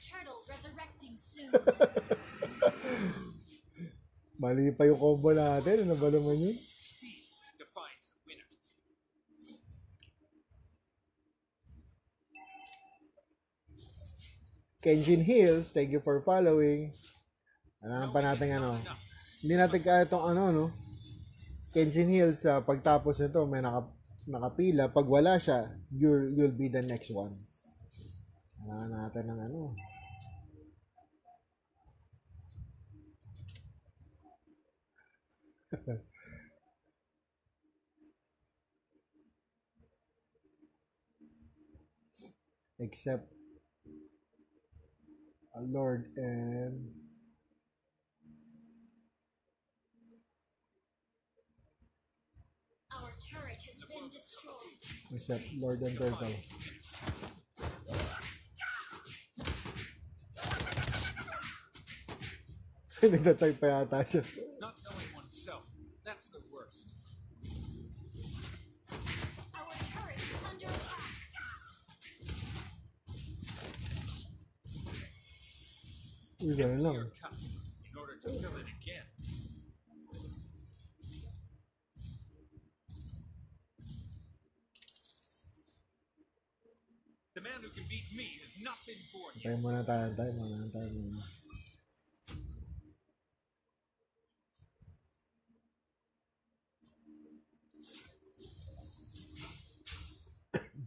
Turtle resurrecting soon. Pa yung combo natin. Ano ba naman yun? Kenjin Hills, thank you for following. Alam pa natin ano. Hindi natin kaya itong ano, no? Kenjin Hills, sa pagtapos nito, may naka, nakapila. Pag wala siya, you'll, you'll be the next one. Kailangan natin ng ano. Except a Lord and Our turret has been destroyed. except Lord and Turtle. Nagtatype pa yata siya. Uy, ganun lang. Your cup in order to fill it again. The man who can beat me has not been born yet. Tayo muna tayo, tayo muna, tayo muna.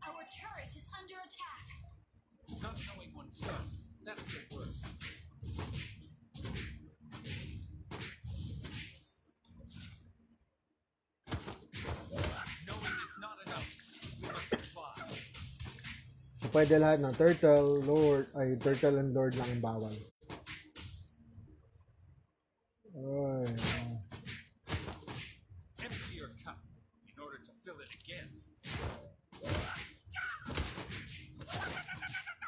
Our turret is under attack. Not knowing oneself, that's the worst. So, pwede lahat ng Turtle, Lord, ay, Turtle and Lord lang ang bawal. Ay, ah. Empty your cup in order to fill it again.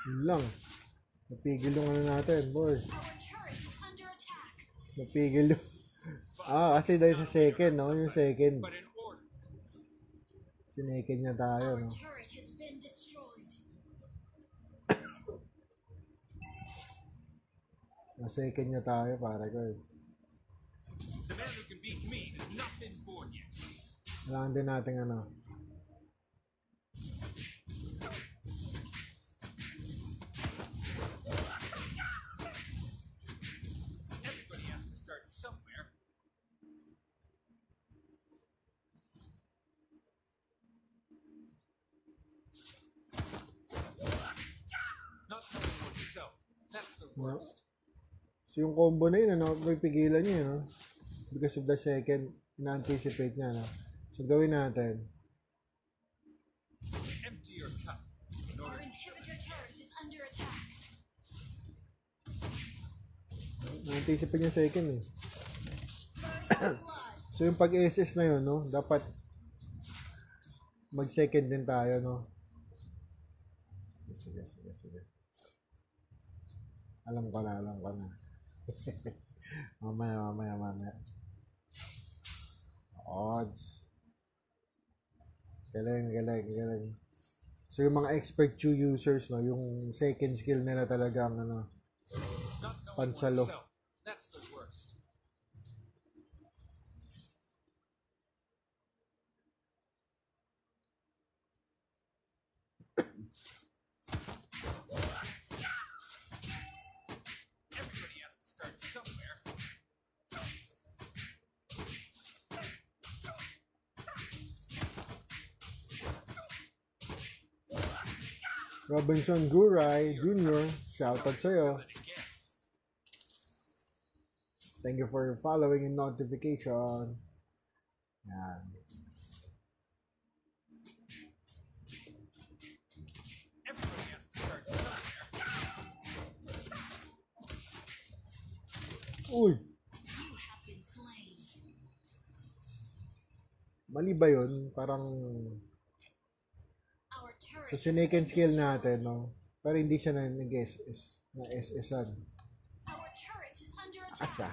yun lang. Napigil yung ano natin, boy. Napigil yung... Ah, kasi dahil sa second, no? Yung second. Sinecond niya tayo, Our no? turret has been destroyed. Na-second niya tayo, pare ko eh. the man who can beat me has not been born yet. Kailangan din natin ano. Everybody has to start somewhere. Not knowing oneself, that's the worst. So yung combo na yun, ano, may pigilan niya, no? Because of the second, na-anticipate niya, no? So gawin natin. Empty your cup Our inhibitor turret is under attack. Na-anticipate niya second, eh. So yung pag-SS na yun, no? Dapat mag-second din tayo, no? Sige, sige, sige. Alam ko na, alam ko na. mamaya, mamaya, mamaya. Odds. Galing, galing, galing. So yung mga expert Chu users, no, yung second skill nila talaga ano, Pansalo. oneself, that's the worst. Everybody has to start somewhere. Robinson Guray Jr., shoutout sa'yo. Thank you for following and notification. Yan. Uy! Mali ba yun? Parang sa been skill destroyed. natin, no? Pero hindi siya na nag-SS, na SS-an. Asa.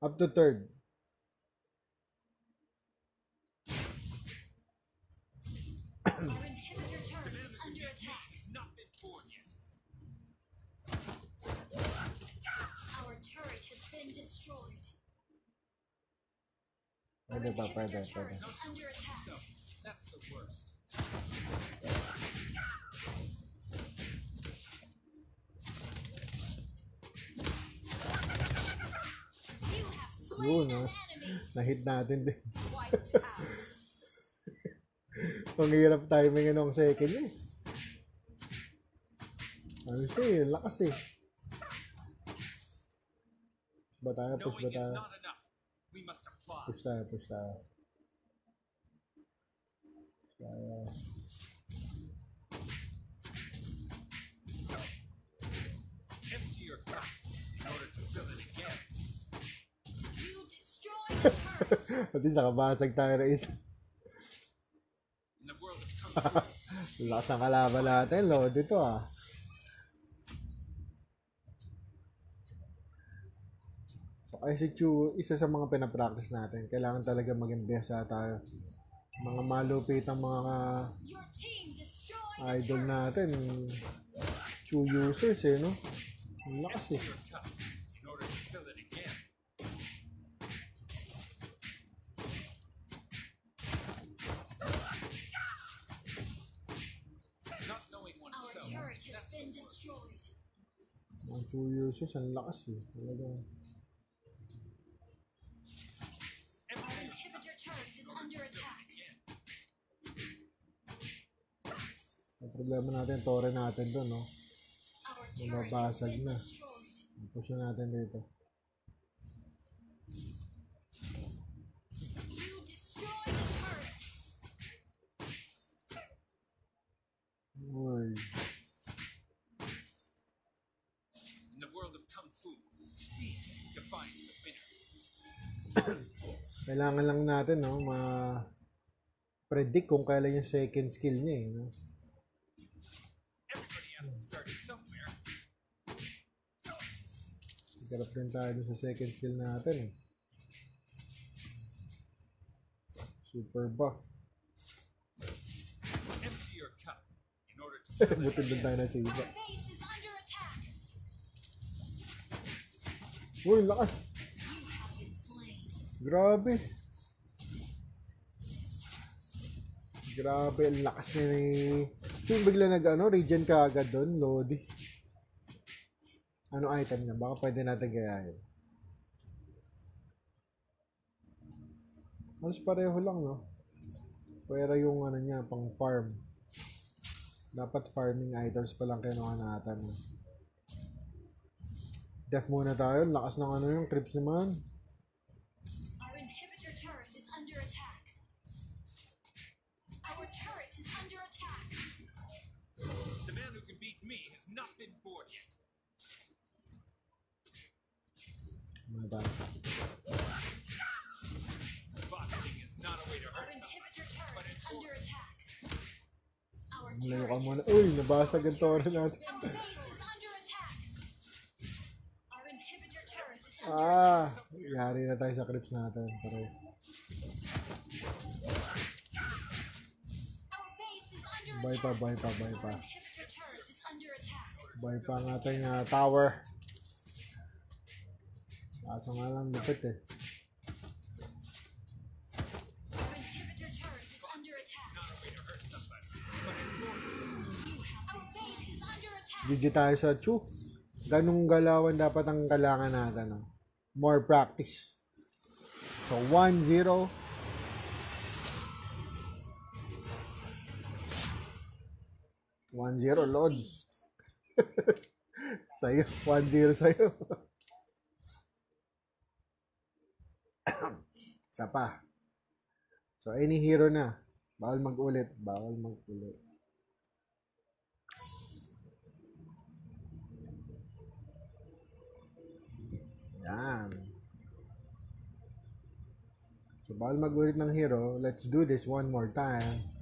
Up to third. The worst. You have Yun, enemy. Na-hit natin din. Out. Panghirap timing ng second eh. Ano siya eh, lakas eh. Push ba tayo, push ba tayo? We must apply. Push tayo, push tayo. Push tayo. Empty your cup in order to fill it again. You destroyed the. At least nakabasag tayo na isa. Lakas ng kalaban natin, Lord. Ito ah. Chu, isa sa mga pinapractice natin. Kailangan talaga sa tayo. Mga malupit ang mga idol natin. Chu users eh, no? Ang lakas eh. Ang Chu users, ang lakas eh. Talagang under attack. ang problema natin, tore natin doon, no? Mababasag na. Push na natin dito. Uy. Kailangan lang natin, no, ma predict kung kailan yung second skill niya, eh, no? Ikarap din tayo sa second skill natin, eh. Super buff. Empty your cup in order to Buti din tayo na under attack. Uy, lakas. Grabe. Grabe, ang lakas na ni... Yung bigla nag, ano, regen ka agad doon, Lodi. Ano item niya? Baka pwede natin gayahin. Halos pareho lang, no? Pero yung ano niya, pang farm. Dapat farming items pa lang kinuha natin. Def muna tayo. Lakas ng ano yung creeps naman. Not been born yet. Mga tayo. Boxing is not a way to Our hurt someone. inhibitor turret is under attack. Our turret muna. has Uy, nabasag ang destroyed. natin. Our base is under attack. Our inhibitor turret is under Ah, yari na tayo sa creeps natin. Is buy attack. pa, buy pa, Our pa. Buy pa ang ating ah, tower. Kaso nga lang, lupit eh. GG tayo sa Chu. Ganong galawan dapat ang kailangan natin. No? More practice. So, 1-0. 1-0, Lods. sa'yo. 1-0 sa'yo. Isa pa. So, any hero na. Bawal mag-ulit. Bawal mag-ulit. Yan. So, bawal mag-ulit ng hero. Let's do this one more time.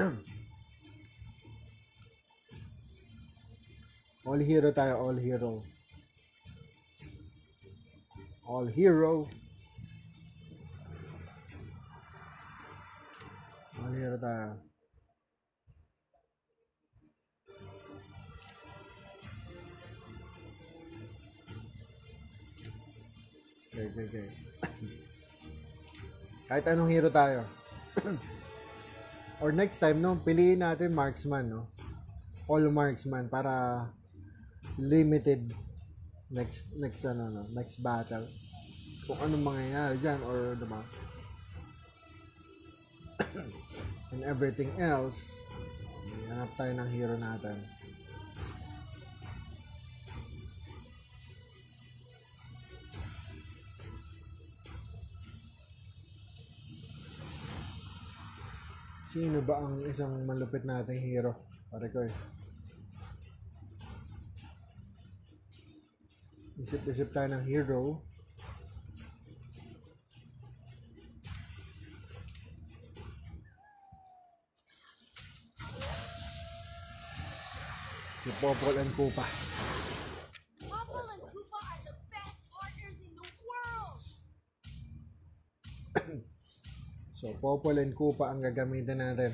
All hero tayo, all hero. All hero. All hero tayo. Okay, okay, okay. Kahit anong hero tayo. Or next time, no, piliin natin marksman, no? All marksman para limited next next ano no, next battle. Kung anong mangyayari diyan or diba? And everything else, hanap tayo ng hero natin. Sino ba ang isang malupit nating hero? Pare ko eh. Isip-isip tayo ng hero. Si Popol and Koopa. Popol and Koopa ang gagamitin natin.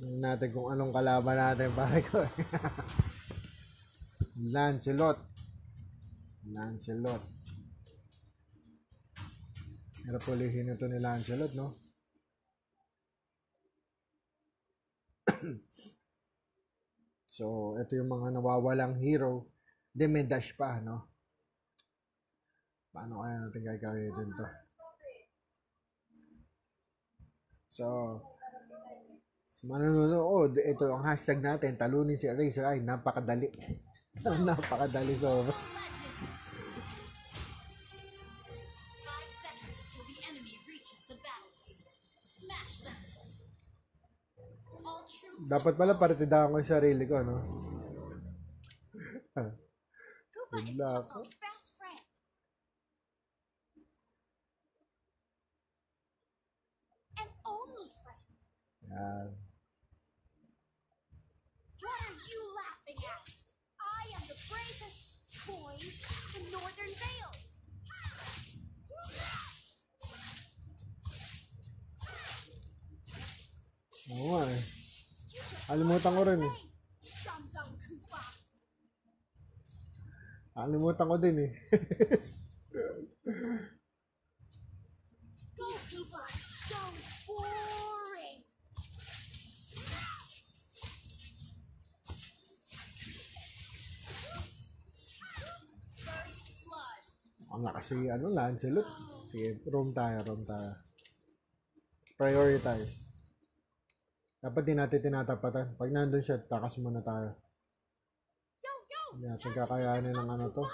Natin kung anong kalaban natin, pare ko. Lancelot. Lancelot. Hirap ulihin ito ni Lancelot, no? so, ito yung mga nawawalang hero. Dash pa, no? Paano kaya natin gagawin to? So, sa manonood, ito ang hashtag natin, talunin si Eraser. Ay, napakadali. napakadali so. Dapat pala partidahan ko yung sarili ko, no? Good luck. Popo's best friend. And only friend. Yan. What are you laughing at? I am the bravest boy in Northern Vale. Oo nga eh. Alimutan ko rin eh. Alimutan ko din eh. Ang lakas si ano, Lancelot. Sige, roam tayo, roam tayo. Prioritize. Dapat din natin tinatapatan. Pag nandun siya, takas muna tayo. Yo yo. Hindi natin kakayanin ng ano to.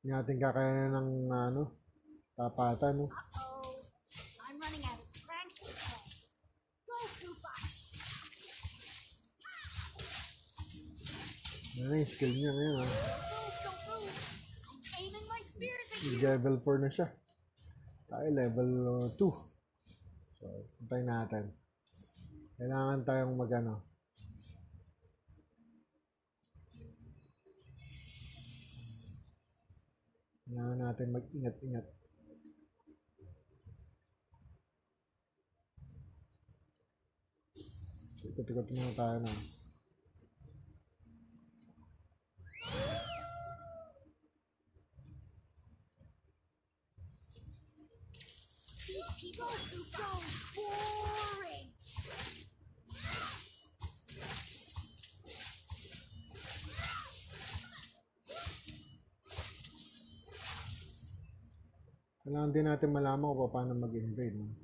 Hindi natin kakayanin ng ano, tapatan, no? Uh-oh. I'm running out of pranks to play. Go Koopa. Ano yung skill niya ngayon, ah. At you. Level 4 na siya. Tayo level 2. So, puntayin natin. Kailangan tayong magano. Kailangan natin mag-ingat-ingat. Ikot-ikot muna tayo na. Kailangan din natin malaman kung paano mag-invade. No?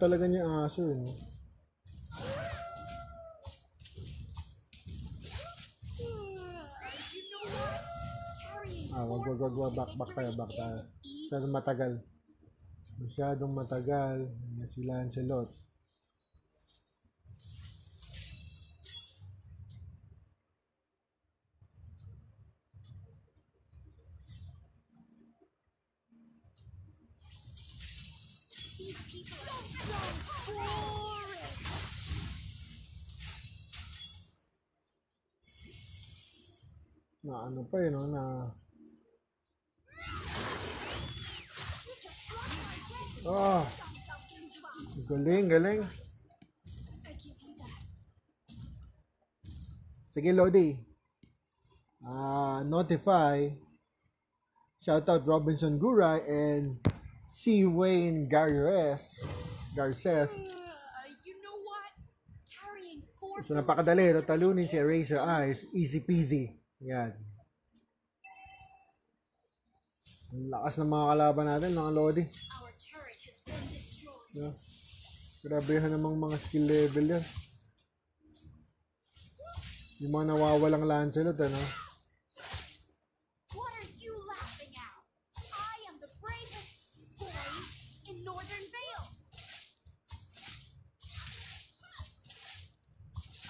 Talaga niya aso eh. Ah, wag, wag, wag, wag, back, back tayo, back tayo. Masyadong matagal. Masyadong matagal. Yan Si Lancelot. Pa eh, no? Na... Ah! Galing, galing. That. Sige, Lodi. Ah, notify. Shoutout Robinson Guray and C. Wayne Garces. Garces. Uh, So napakadali, no? talunin si Eraser Eyes. Easy peasy. Yan. Ang lakas ng mga kalaban natin, mga Lodi. Our turret has been destroyed. No? Grabe yan namang mga skill level yan. Yung mga nawawalang Lancelot, ano? What are you laughing at? I am the bravest boy in Northern Vale.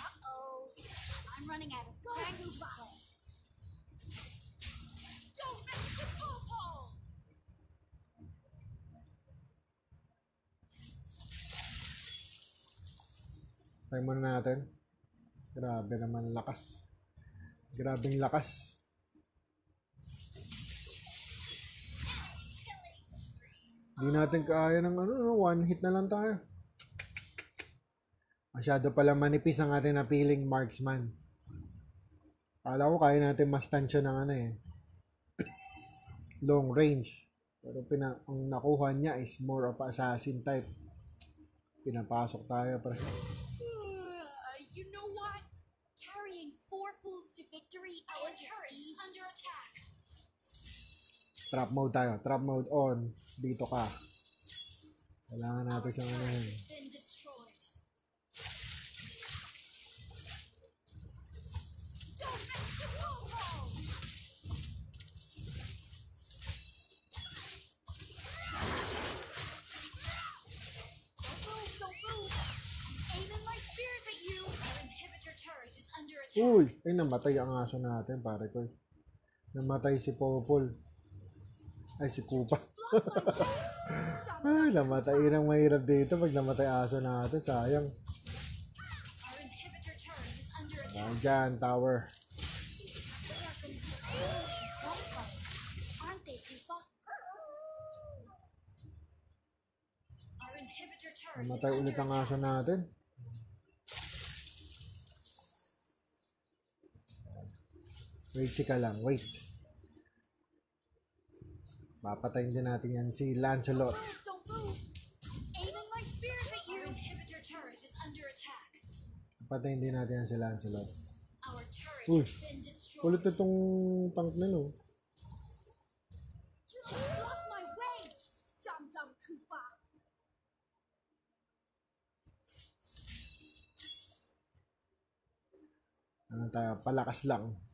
Uh-oh. I'm running out of Dragon Ball. Don't mess with Popo! Try muna natin. Grabe naman lakas. Grabing lakas. Di natin kaya ng ano, no? one hit na lang tayo. Masyado pala manipis ang ating napiling marksman. Kala ko kaya natin mastansya ng ano eh. Long range. Pero pina, ang nakuha niya is more of assassin type. Pinapasok tayo pre. Uh, you know what? Carrying four fools to victory Our turret is under attack. Trap mode tayo. Trap mode on. Dito ka. Kailangan natin siyang ano yun. Uy! Ay, namatay ang aso natin, pare ko. Namatay si Popol. Ay, si Kupa. Ay, namatay. Yun ang mahirap dito pag namatay aso natin. Sayang. Attack. Nandyan, tower. Namatay ulit ang aso natin. Wait, ka lang. Wait. Papatayin din natin yan si Lancelot. Papatayin din natin yan si Lancelot. Uy. Kulit na tong tank na no. Ano tayo, palakas lang.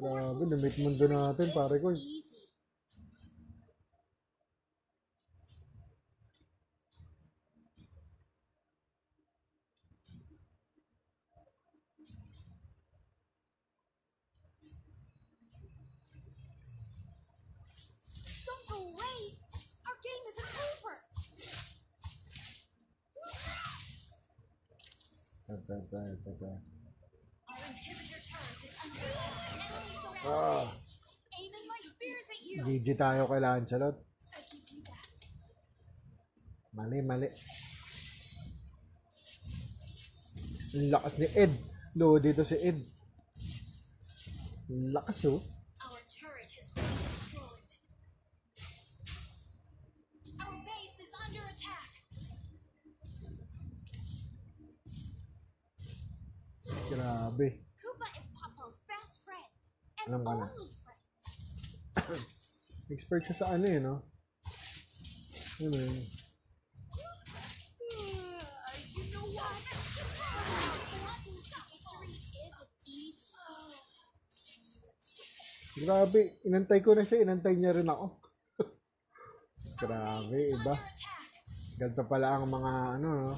Grabe, na-meet mundo natin, pare ko. Our inhibitor turret is under attack. Ah. GG tayo kay Lancelot. Mali, mali. Ang lakas ni Ed. Lo, dito si Ed. Ang lakas oh. Our turret has been destroyed. Our base is under attack. Grabe. Koopa is Popo's best friend. And Alam ko na. Expert siya sa ano eh, no? Ano yun? Grabe. Inantay ko na siya. Inantay niya rin ako. Grabe, iba. Ganito pala ang mga ano, no?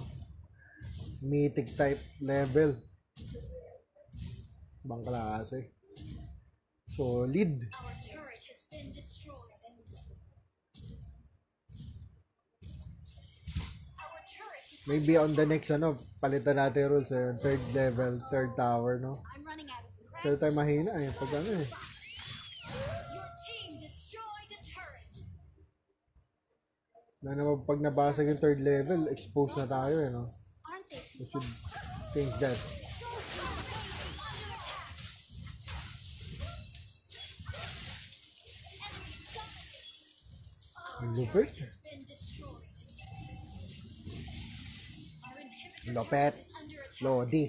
Mythic type level. Ibang klase. Solid. Our turret has been destroyed. Our turret is Maybe on the next ano, palitan natin rules eh. Third level, third tower, no? Sa'yo tayo mahina eh. Pag ano eh. Na naman pag nabasag yung third level, exposed na tayo eh, no? We should change that. Our Ang turret lupit. has been destroyed. Our inhibitor Lupit. turret is under attack. Lodi.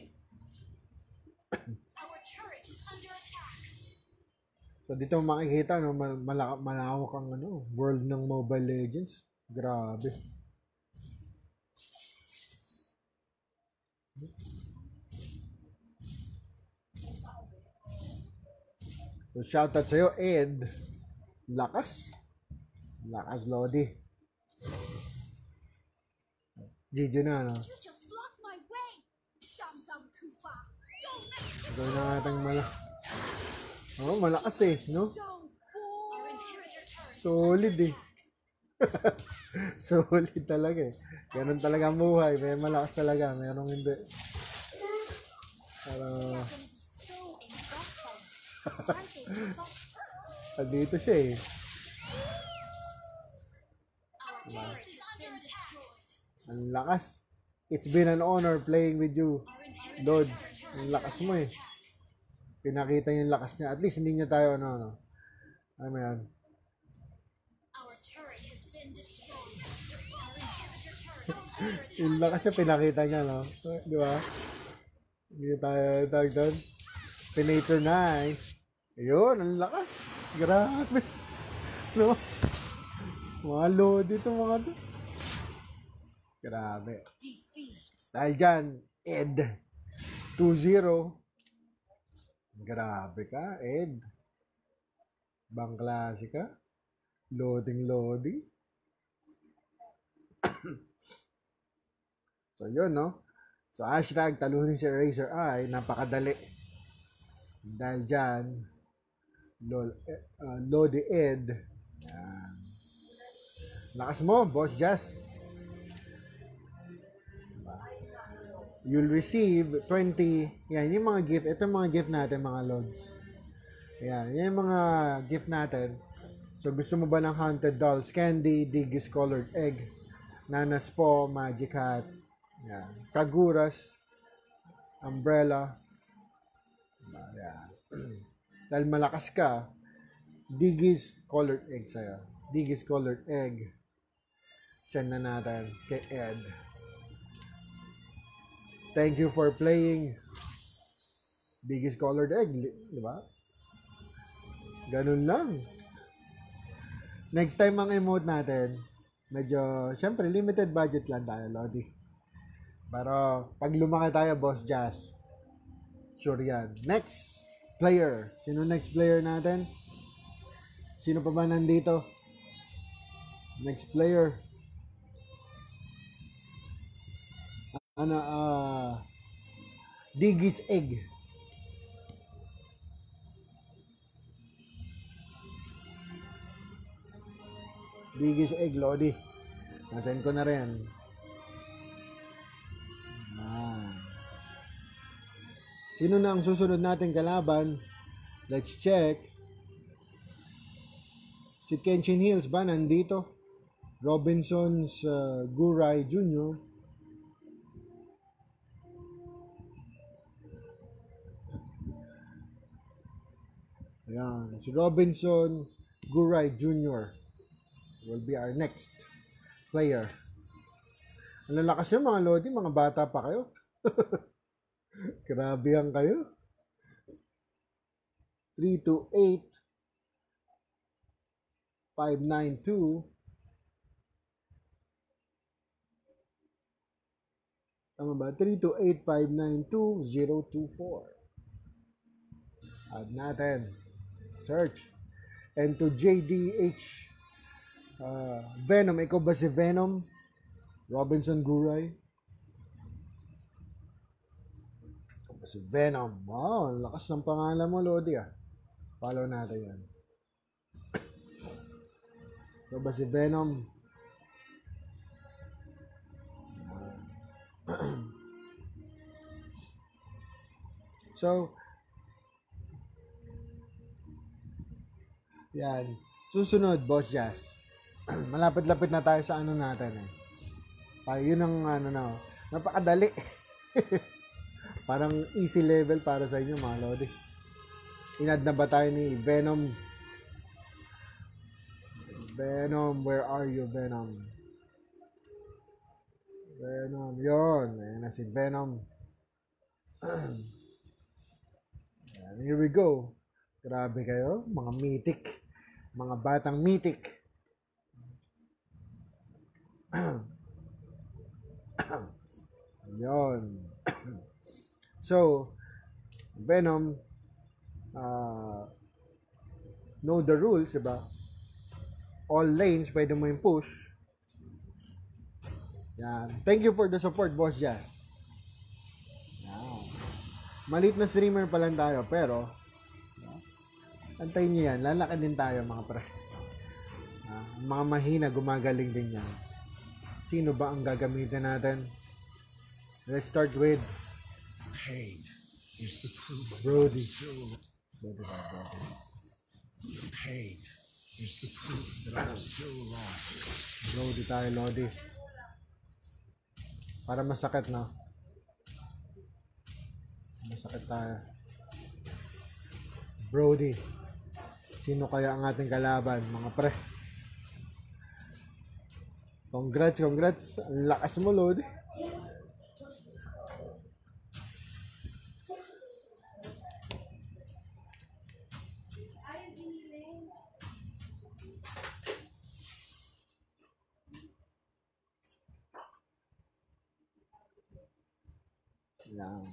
So dito makikita, no? mal- malaka- malawak ang ano, world ng Mobile Legends. Grabe. So shoutout sa'yo, Ed. Lakas. Lakas, Lodi. GG na, no? Gawin na natin mala. Oh, malakas eh, no? Solid eh. Solid talaga eh. Ganun talaga ang buhay. May malakas talaga. Merong hindi. Pero, andito siya eh. Our turret has been destroyed. Ang lakas. It's been an honor playing with you. Turret ang lakas mo eh. Pinakita yung lakas niya. At least hindi niya tayo ano, ano. Ano mo yan? Yung lakas niya, pinakita niya, no? Di ba? Hindi tayo tag doon. Pinatronize. Ayun, ang lakas. Grabe. No? Mga load dito mga to. Grabe. Dahil dyan, Ed. 2-0. Grabe ka, Ed. Bang klase ka. Loading, loading. so, yun, no? So, hashtag talunin si Eraser Eye. Napakadali. Dahil dyan, lol, uh, Lodi Ed. Yan. Lakas mo, Boss Jazz. you'll receive 20, yan, yung mga gift, ito yung mga gift natin mga lods. Yan, yan yung mga gift natin. So, gusto mo ba ng Haunted Dolls, Candy, Diggy's Colored Egg, Nanas Po, Magic Hat, yan, Kaguras, Umbrella, yan. Dahil malakas ka, Diggy's Colored Egg sa'yo. Diggy's Colored Egg. Send na natin kay Ed. Thank you for playing Biggest Colored Egg, di ba? Ganun lang. Next time ang emote natin, medyo, syempre, limited budget lang tayo, Lodi. Pero, pag lumaki tayo, Boss Jazz, sure yan. Next player. Sino next player natin? Sino pa ba nandito? Next player. Ano, ah, Diggy's Egg. Diggy's Egg, Lodi. Nasend ko na rin. Ah. Sino na ang susunod nating kalaban? Let's check. Si Kenshin Hills ba nandito? Robinson's uh, Guray Jr. Ayan. Si Robinson Guray Jr. will be our next player. Ang lalakas niya mga Lodi, mga bata pa kayo. Grabe yan kayo. 3 to 8 592 Tama ba? 3 to 8 592 024 Add natin. Search. And to JDH uh, Venom. Ikaw ba si Venom? Robinson Guray? Ikaw ba si Venom? Wow, lakas ng pangalan mo, Lodi ah. Follow natin yan. Ikaw ba si Venom? so, yan. Susunod, Boss Jazz. Malapit-lapit na tayo sa ano natin eh. Pa, yun ang ano na, oh. napakadali. Parang easy level para sa inyo mga Lodi. Inad na ba tayo ni Venom? Venom, where are you, Venom? Venom, yon. Ayan na si Venom. Ayan, here we go. Grabe kayo, mga mythic. Mga batang mythic. Yon. so, Venom, uh, know the rules, diba? All lanes, pwede mo yung push. Yan. Thank you for the support, Boss Jazz. Yan. Malit na streamer pa lang tayo, pero. Antayin nyo yan. Lalaki din tayo, mga pre. Ah, mga mahina, gumagaling din yan. Sino ba ang gagamitin natin? Let's start with Pain is the proof Brody. Brody Brody? pain is the proof that I'm still alive. Brody tayo, Lodi. Para masakit, no? Masakit tayo. Brody. Sino kaya ang ating kalaban, mga pre? Congrats, congrats. Ang lakas mo, Lodi. Yan.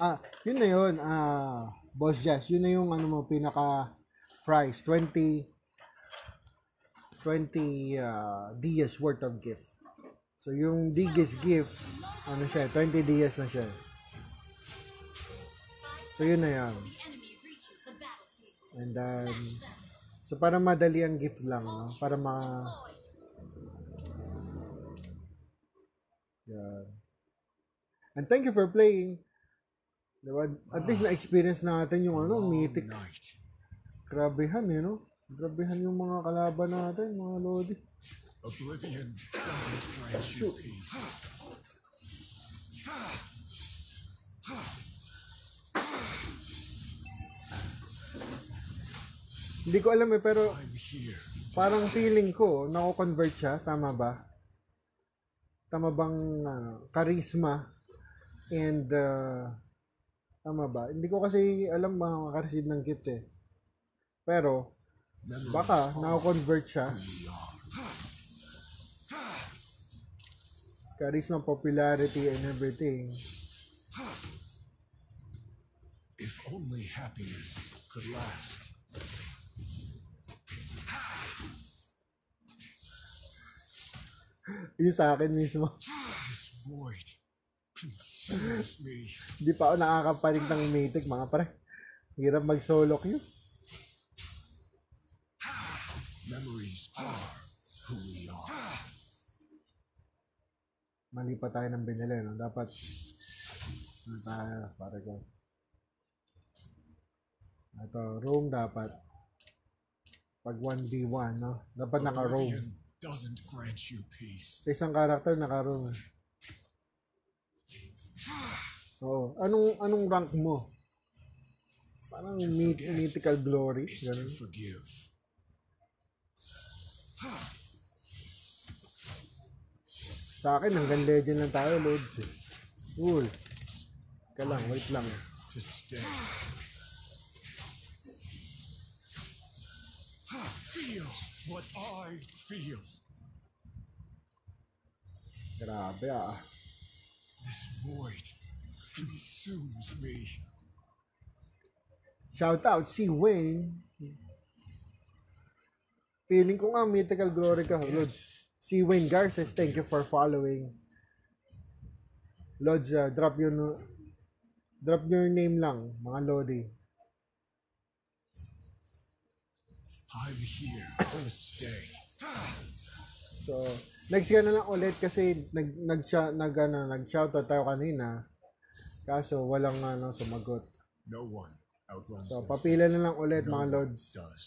Ah, yun na yun. Ah, Boss Jazz, yun na yung ano mo, pinaka price. 20 20 uh, Dias worth of gift. So, yung Digas gift, ano siya, 20 Dias na siya. So, yun na yan. And them. so para madali ang gift lang, no? Para ma... Yan. And thank you for playing. Diba? At least na-experience natin yung ano, mythic. Night. Grabehan eh, no? Grabehan yung mga kalaban natin, mga Lodi. Oblivion doesn't grant you peace. Hindi ko alam eh, pero parang feeling ko, nako-convert siya, tama ba? Tama bang ano, charisma and uh, tama ba? Hindi ko kasi alam mga makareceive ng gift eh. Pero, baka nako-convert siya. Charisma, popularity, and everything. If only happiness could last. Yung sa akin mismo. This void consumes me. Hindi pa ako nakakapanig ng mythic, mga pre. Hirap mag-solo queue. Memories are who we are. Mali pa tayo ng binili, no? Dapat, ano tayo, pare ko. Ito, roam dapat. Pag 1v1, no? Dapat naka-roam. Doesn't grant you peace. Sa isang character, naka-roam. eh. Oo. Anong, anong rank mo? Parang myth, mythical glory. Ganun. forgive. Sa akin, hanggang legend lang tayo, Lods. eh. Cool. Ka lang, wait lang. To stay. Feel what I feel. Grabe ah. This void consumes me. Shout out si Wayne. Feeling ko nga mythical glory ka, Lods. Si Wayne Garces, thank you for following. Lods, ah, drop your drop your name lang, mga Lodi. I'm here to stay. So, next ka na lang ulit kasi nag nag nag ano, nag-shoutout tayo kanina. Kaso walang ano sumagot. No one outruns So, papila na lang ulit No mga Lods. does.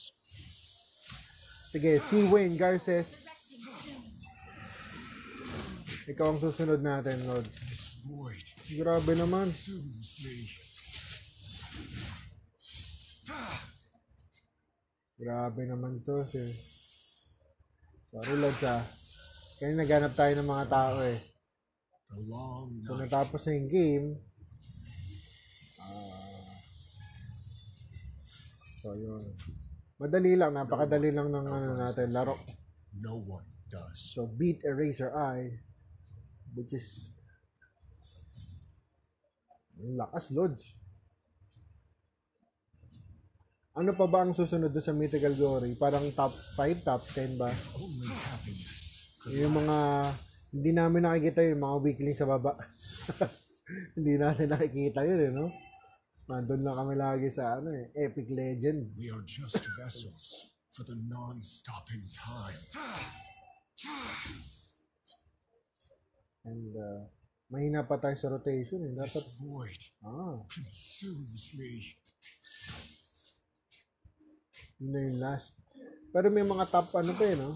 Sige, si Wayne Garces. Ikaw ang susunod natin, void Grabe naman. Grabe naman to. Si... Sorry, Lods ah. Kaya naghanap tayo ng mga tao eh. So, natapos na yung game. Ah. so, yun. Madali lang. Napakadali lang ng ano natin, laro. No one does. So, beat Eraser Eye. Which is... Lakas, Lods. Ano pa ba ang susunod doon sa Mythical Glory? Parang top 5, top 10 ba? Yung mga hindi namin nakikita yung mga weekly sa baba. hindi natin nakikita yun eh, no? Nandun lang kami lagi sa ano eh, Epic Legend. We are just vessels for the non-stopping time. And uh, mahina pa tayo sa rotation eh. Dapat, This void ah, consumes me. yun na yung last. Pero may mga top ano pa eh, no?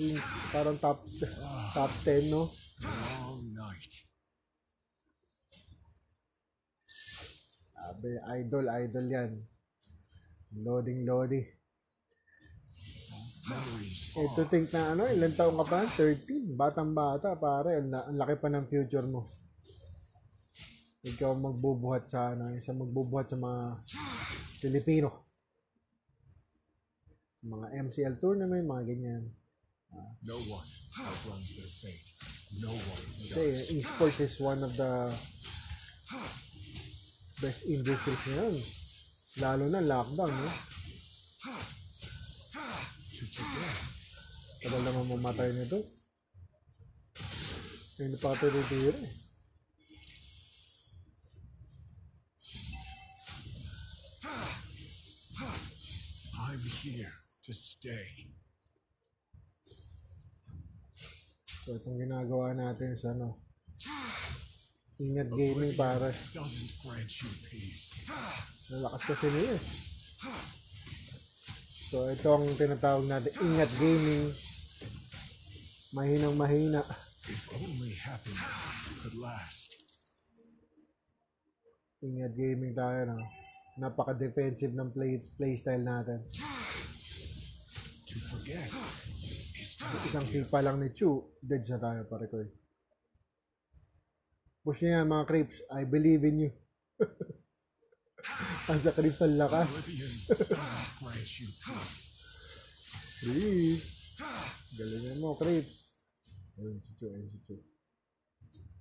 Yung parang top top 10, no? The long night. Sabi, idol, idol yan. Loading, loading. Memories Eh, to think na ano, ilang taong ka pa? 13. Batang bata, pare. Ang, la- ang laki pa ng future mo. Ikaw magbubuhat sa ano, isa magbubuhat sa mga Pilipino. Sa mga MCL tournament, mga ganyan. No one outruns their fate. No one Kasi esports is one of the best industries ngayon. Lalo na lockdown, no? Tagal naman mamatay nito. Hindi pa ito titira eh. I'm here to stay. So, itong ginagawa natin sa ano. Ingat gaming para nalakas kasi nila eh. So, ito ang tinatawag natin ingat gaming. Mahinang mahina. Ingat gaming tayo na. Napaka-defensive ng play, natin. Forget is to Isang sipa lang ni Chu, dead na tayo pare ko eh. Push niya yan mga creeps. I believe in you. ang sa creeps ang lakas. Creeps. Galingan mo, creeps. Ayun si Chu, ayun si Chu.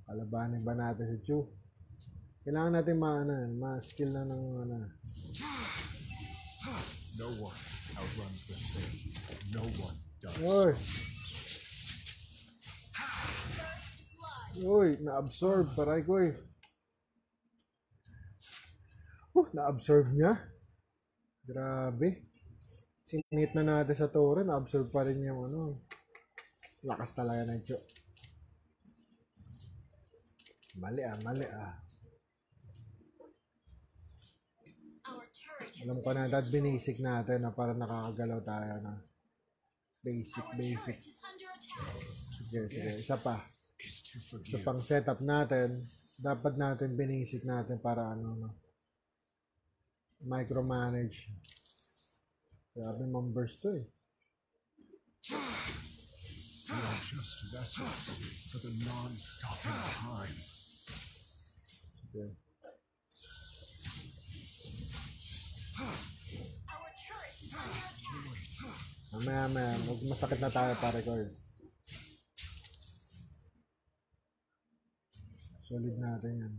Kalabanin ba natin si Chu? Kailangan natin ma, ano, ma-skill na ng ano. No one outruns fate. No one does. Oy! Uy, na-absorb, paray ko eh. Uh, na-absorb niya. Grabe. Sinit na natin sa tore, na-absorb pa rin yung ano. Lakas talaga ng Chu. Mali ah, mali ah. Alam ko na that basic natin na para nakakagalaw tayo na. Basic, basic. Sige, sige. Isa pa. Is to Sa forgive. pang setup natin, dapat natin binasic natin para ano, no? Micromanage. Grabe numbers to eh. We are just vessels for the non-stopping time. Attack. Mamaya, mamaya. Masakit na tayo pare ko eh. Solid natin yan.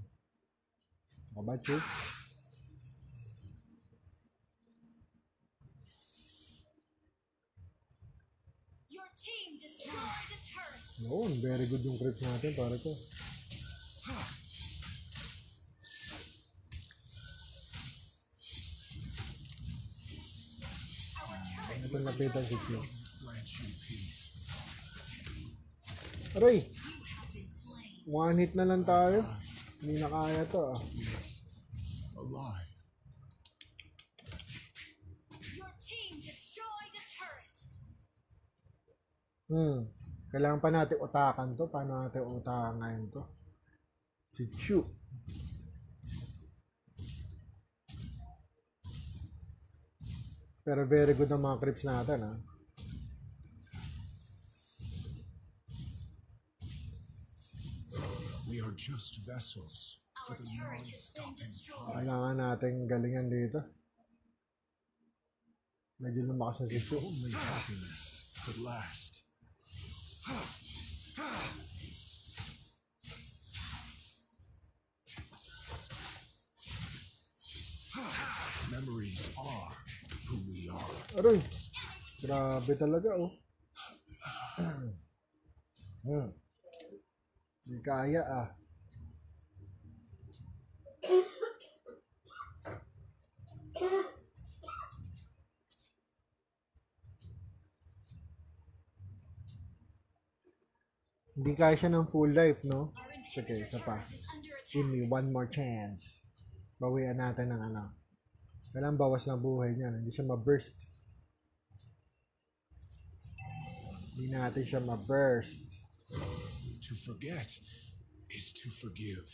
Kabacho. Oo, very good yung creeps natin. Our turret Ito napitan si peace. Aray! One hit na lang tayo. Hindi na kaya to ah. Alive. Your team destroyed a turret. Hmm. Kailangan pa natin utakan to. Paano natin utakan ngayon to? Si Chu. Pero very good ang mga creeps natin ah. Are just vessels for Our the turret has been non-stopping destroyed. Kailangan natin galingan dito. Medyo lumakas na si If only happiness could last. Memories are who we are. Aray! Grabe talaga oh. Hmm. Hindi kaya ah. Hindi kaya siya ng full life, no? Sige, isa pa. Give me one more chance. Bawian natin ng ano. Kailangan bawas na buhay niya. Hindi siya ma-burst. Hindi natin siya ma-burst. To forget is to forgive.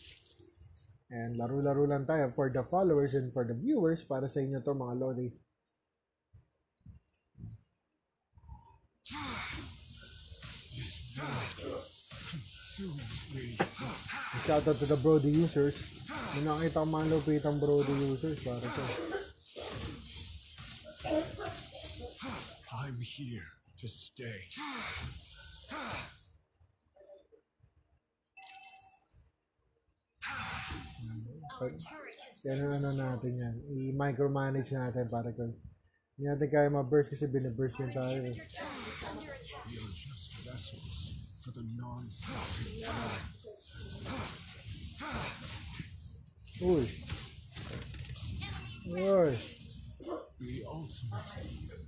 And laro-laro lang tayo for the followers and for the viewers para sa inyo to mga Lodi. Shout out to the Brody users. May nakita ko mga lupitang Brody users para to. I'm here to stay. Been ano natin yan. I-micromanage natin para ko. Hindi natin kaya ma-burst kasi binaburst din tayo. eh. for the time. Uy! Uy!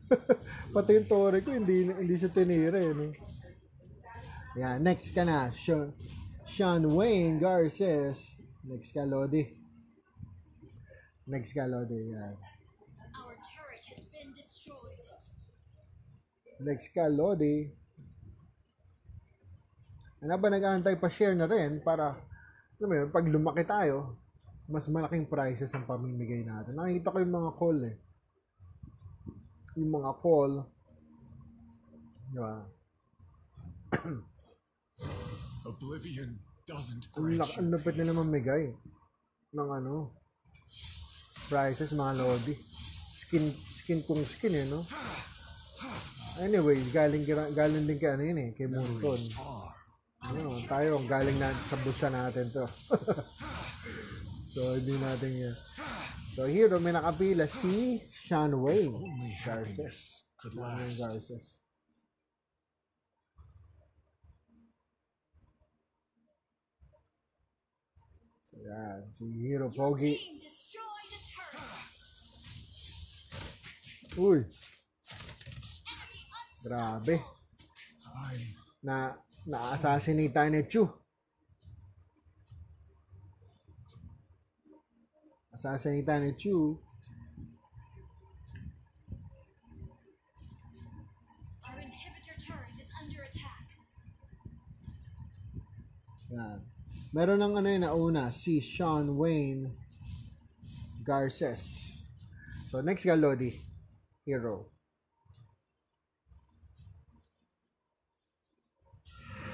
Pati yung tore ko, hindi, hindi siya tinira eh. No? Yan, next ka na. Sean, Sean Wayne Garces. Next ka, Lodi. Next ka, Lodi. Yan. Our turret has been destroyed. Next ka, Lodi. Ano ba nag-aantay pa share na rin para, alam mo yun, pag lumaki tayo, mas malaking prizes ang pamimigay natin. Nakikita ko yung mga call eh. Yung mga call. Di ba? Oblivion doesn't Ang, grant lak- ang lupit peace. nila mamigay ng ano prizes mga lodi. Skin skin kung skin eh no? Anyway galing galing din kay ano yun eh kay are ano, tayo galing na sa bulsa natin to. So hindi natin yan. So hero may nakapila si Sean Wayne. Garces. Wayne. Garces. So, yan. Si Hero Pogi. Uy. Grabe. Ay. Na na-assassinate tayo ni Chu. Assassinate tayo ni Chu. Yan. Meron ng ano yun na una, si Sean Wayne Garces. So, next ka, Lodi. Hero.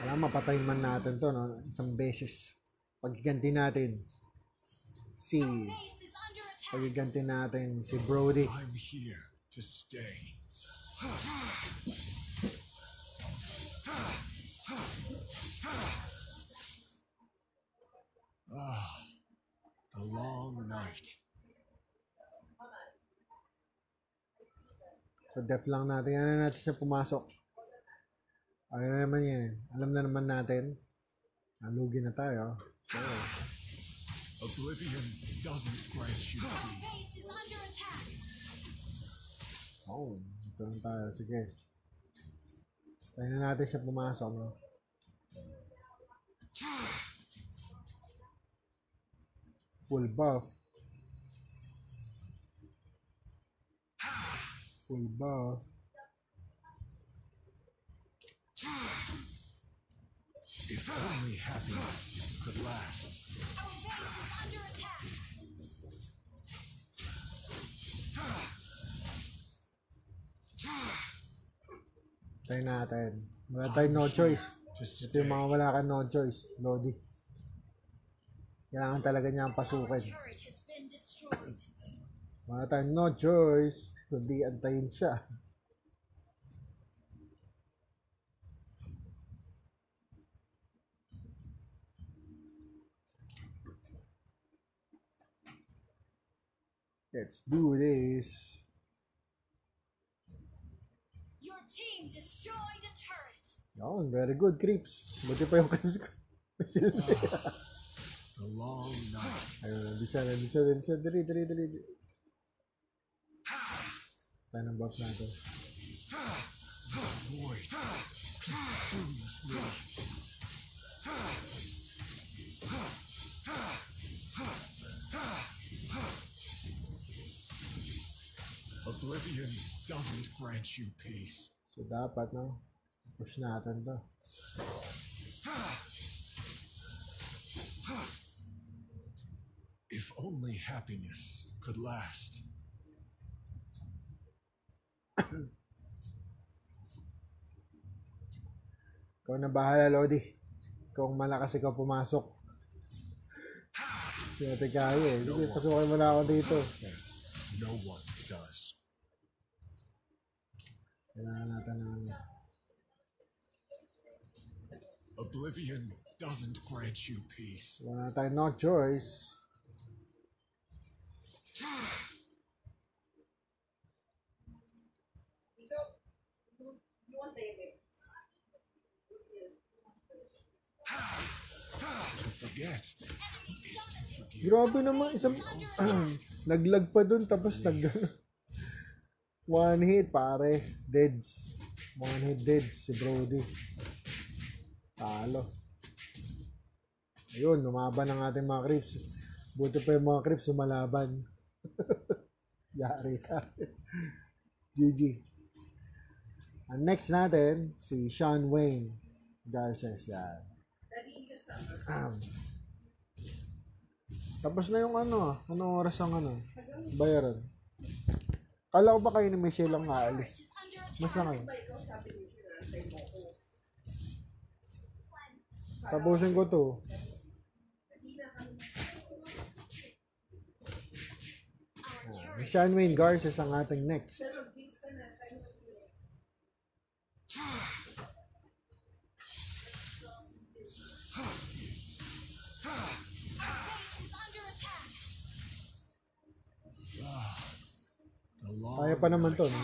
Alam, mapatay man natin to, no? Isang beses. Pagganti natin si pagganti natin si Brody. I'm here to stay. Ah, the long night. So, def lang natin. Ano natin siya pumasok. Ano na naman yan. Alam na naman natin. Nalugi na tayo. So, Oblivion doesn't grant you peace. Base is under attack. oh, ito lang tayo. Sige. Tayo na natin siya pumasok. No? Full buff. Full buff. If only happiness could last. Our base is under attack. Tayo natin. Wala tayong no choice. To Ito yung mga wala kang no choice. Lodi. Kailangan talaga niya ang pasukin. Wala tayong no choice. Kundi antayin siya. Let's do this. Your team destroyed a turret. Yun, very good, Creeps. Buti pa yung Creeps ko. The long night. Ayun, di siya, di siya, di siya. Dali, dali, dali. dali. Tayo ng buff natin. Void consumes. Oblivion doesn't grant you peace. So, dapat, no? Push natin to. If only happiness could last. Ikaw na bahala, Lodi. Kung malakas ikaw pumasok. Hindi natin kaya eh. Sige, pasukin mo na ako dito. No one does. Kailangan natin ng ano. Oblivion doesn't grant you peace. Wala na tayong no choice. Forget. Grabe naman, isang... naglag pa dun, tapos nag... One hit, pare. Deads. One hit deads, si Brody. Talo. Ayun, lumaban ang ating mga creeps. Buti pa yung mga creeps sumalaban. Yari ka. GG. Ang next natin, si Sean Wayne Garces. Yan. Um, tapos na yung ano, anong oras ang ano, bayaran. Kala ko ba kayo ni Michelle lang aalis? Mas na kayo. Tapusin ko to. Si Sean Wayne Garces ang ating next. Kaya pa naman to, no?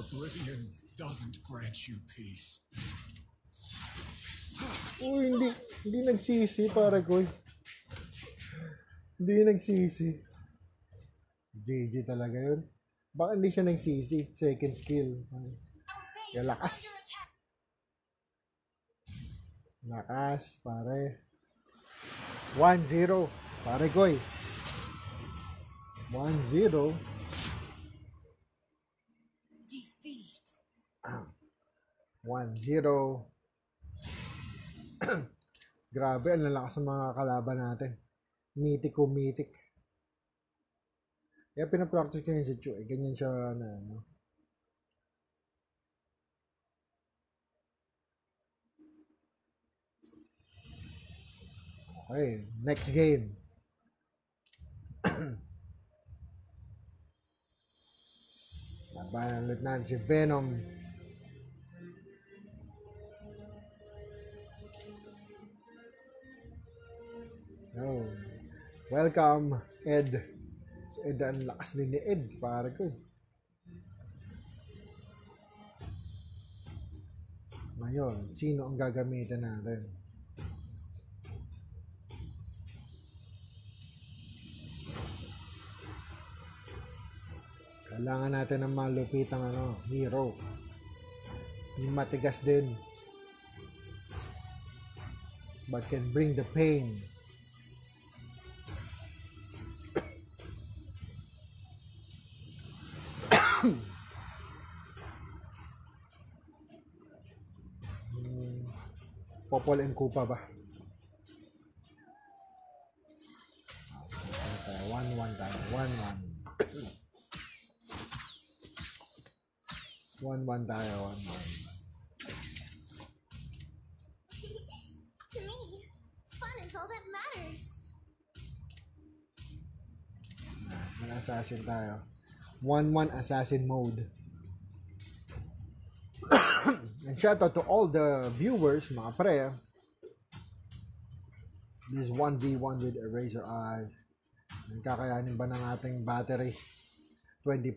Oblivion doesn't grant you peace. Uy, hindi, hindi nagsisi, pare ko. Hindi nagsisi. GG talaga yun. Baka hindi siya nagsisi. Second skill. Is lakas. Lakas, pare. 1-0. Pare koy. 1-0. 1-0. Grabe, ang lalakas ng mga kalaban natin. Mythic o mythic. Kaya pinapractice ko yun si Chu. Eh. Ganyan siya na ano. Okay, next game. Labanan ulit natin si Venom. Oh. Welcome, Ed. Si Ed, ang lakas din ni Ed, pare ko. eh. Ngayon, sino ang gagamitin natin? Kailangan natin ng malupitang ano, hero. Yung matigas din. But can bring the pain. Popol and Kupa ba? Okay, 1-1 tayo. 1-1. 1-1 tayo. 1-1. To me, fun is all that matters. May assassin tayo. 1-1 assassin mode. And shout out to all the viewers, mga pre. This is 1v1 with Eraser Eye. And kakayanin ba ng ating battery? 20%.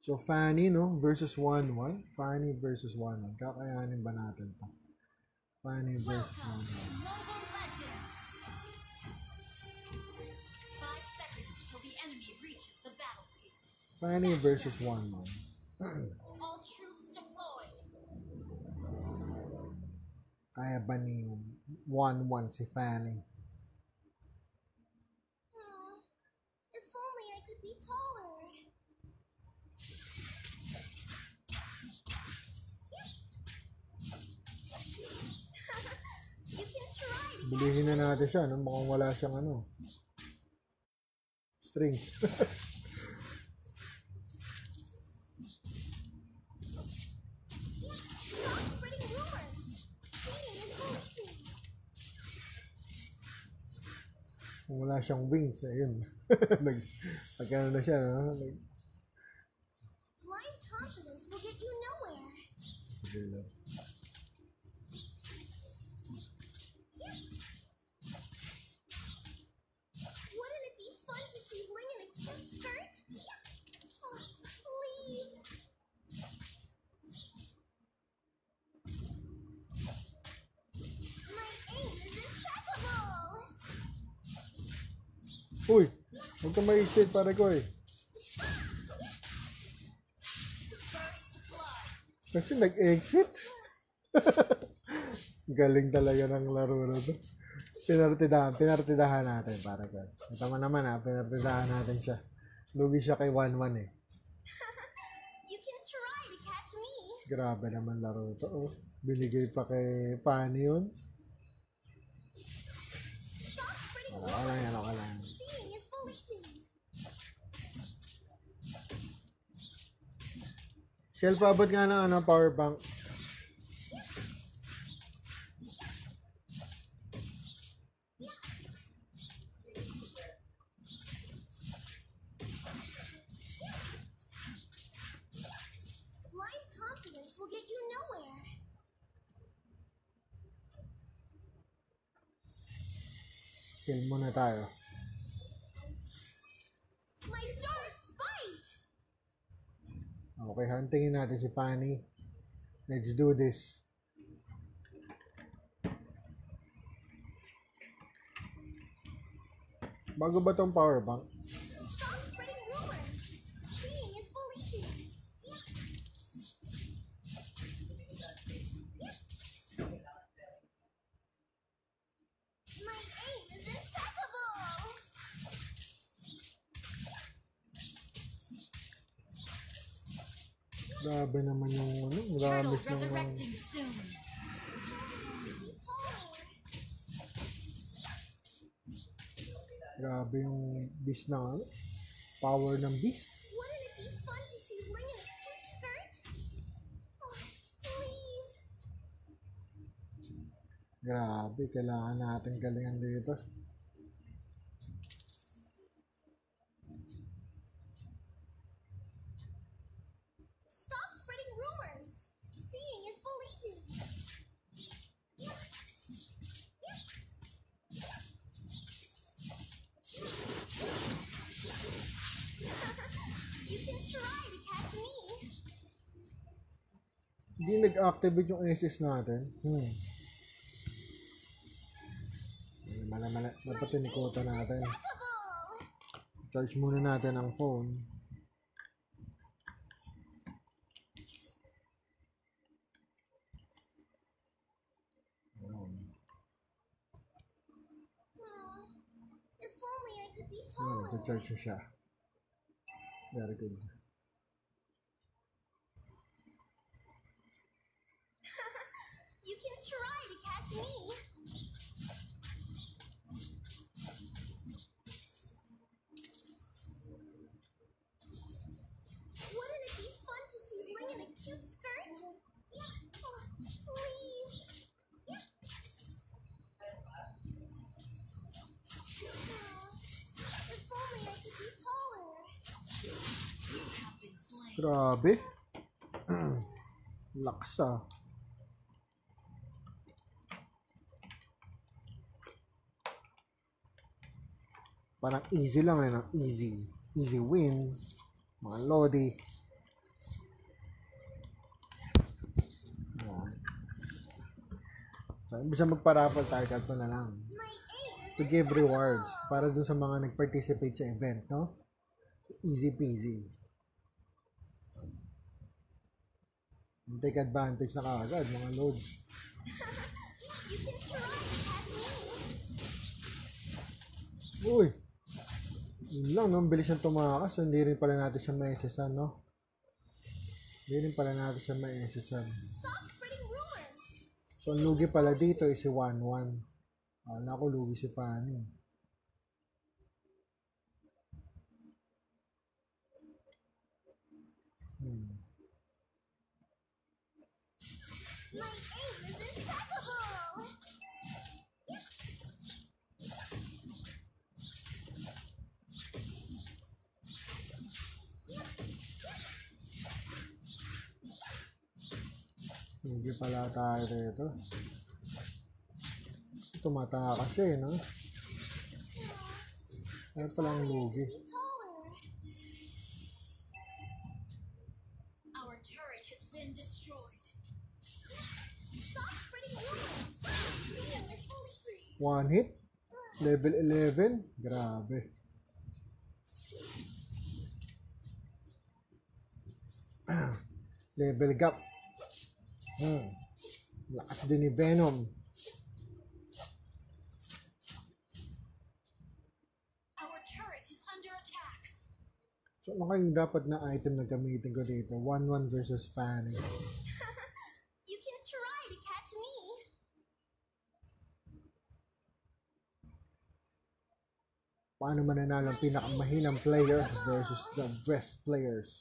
So, Fanny, no? Versus 1-1. Fanny versus 1-1. Kakayanin ba natin to? Fanny versus Welcome 1-1. to Mobile Legends. Five seconds till the enemy reaches the battlefield. Fanny versus 1-1. All troops deployed. Kaya ba ni 1-1 si Fanny? Hmm, if only I could be taller. you can try to Bilihin na natin siya, no? Mukhang wala siyang ano. Strings. Kung wala siyang wings, ayun. Nag, nagkano na siya, no? Nag, Blind confidence will get you nowhere. sige lang. Wouldn't it be fun to see Ling in a cute skirt? Oh, please. My aim is impeccable. Uy! Huwag ka ma-exit para ko eh. Kasi nag-exit. Galing talaga ng laro na to. Pinartidahan, pinartidahan natin para ko. Ito mo naman ha, pinartidahan natin siya. Lugi siya kay 1-1 eh. You can try to catch me. Grabe naman laro to. Oh. Binigay pa kay Pani yun. Okay lang yan, okay lang. Seeing is believing. Shell, paabot nga ng ano, power bank. Kill muna tayo. Okay, huntingin natin si Fanny. Let's do this. Bago ba tong power bank? Stop spreading rumors. Seeing is believing. Grabe naman yung ano, grabe taller. grabe yung beast ng ano, power ng beast. Oh. Grabe, kailangan natin galingan dito. Stop spreading rumors. Seeing is believing. you can try to catch me. Hindi nag-activate yung SS natin. Hmm. Mala, mala, napatinikuta natin. Unstoppable. Charge muna natin ang phone. Nag-charge na siya. Very good. Me. Wouldn't it be fun to see Ling in a cute skirt? Yeah. Oh, please. Yeah. Aw, If only I could be taller. Have been slain. Grabe. Lakas ah. Parang easy lang eh, no? easy. Easy win. Mga lodi. Ayan. So, imbis na magparapol tayo, ito na lang. To give rewards para dun sa mga nag-participate sa event, no? Easy peasy. Take advantage na kagad, mga me. Uy! Yun lang, no? Bilis niyang tumakas. Hindi rin pala natin siya ma-SSan, no? Hindi rin pala natin siya rumors. So, lugi pala dito is si 1-1. Wala ko lugi si Fanny. Lugi pala tayo dito. Tumatakas siya eh, no? Ano pala ang lugi? Our turret has been destroyed. Stop spreading rumors. One hit? Level 11? Grabe. Level gap. Hmm. Lakas din ni Venom. So, ano kayong dapat na item na gamitin ko dito? 1-1 versus Fanny. You can try to catch me. Paano mananalo ang pinakamahinang player versus the best players?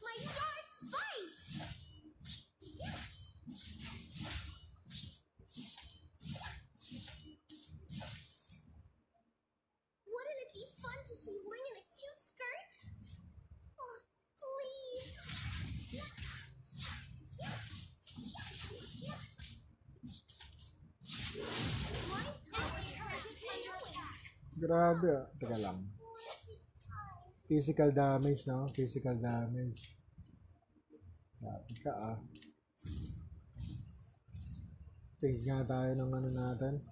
My darts bite. Wouldn't it be fun to see Ling in a cute skirt? Oh, please. My Our turret is under attack. Grabe ah. Teka lang. Physical damage, no? Physical damage. Grabe ka ah. Change nga tayo ng ano natin.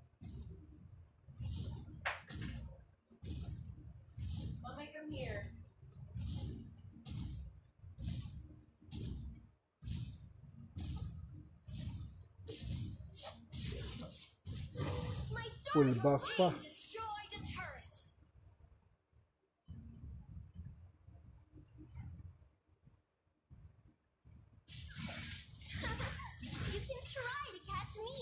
Full buff pa. Destroyed a turret. catch me.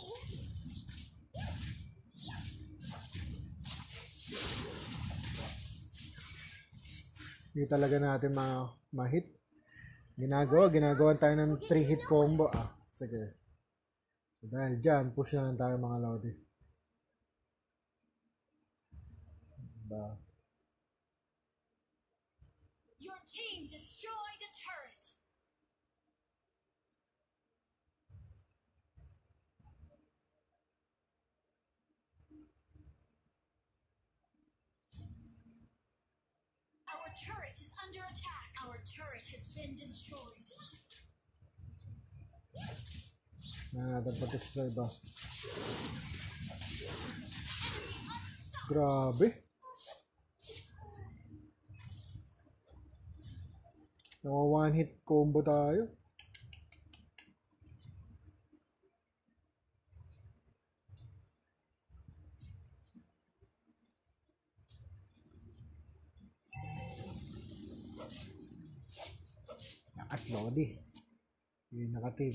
Hindi talaga natin ma ma-hit. Ginagawa, ginagawa tayo ng 3 hit combo. Ah, sige. So, dahil dyan, push na lang tayo mga Lodi. Diba? Your team destroyed a turret. Our turret is under attack. Our turret has been destroyed. Na natin pati sa iba. Grabe. Nawa one hit combo tayo. Lakas Lodi. Yung naka-team.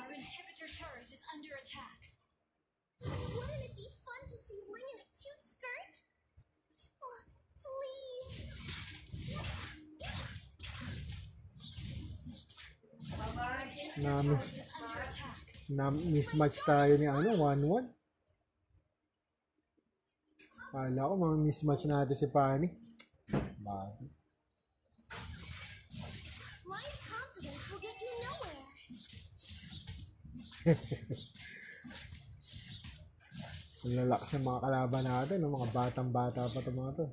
Our inhibitor turret is under attack. Wouldn't it be fun to see Ling in a cute skirt? Oh, please. Na, na mismatch tayo ni ano, 1-1. Kala ko ma-mismatch natin si Pani. Bakit? Blind confidence will get you nowhere. Ang lalakas ng mga kalaban natin, no? mga batang-bata pa ito mga to.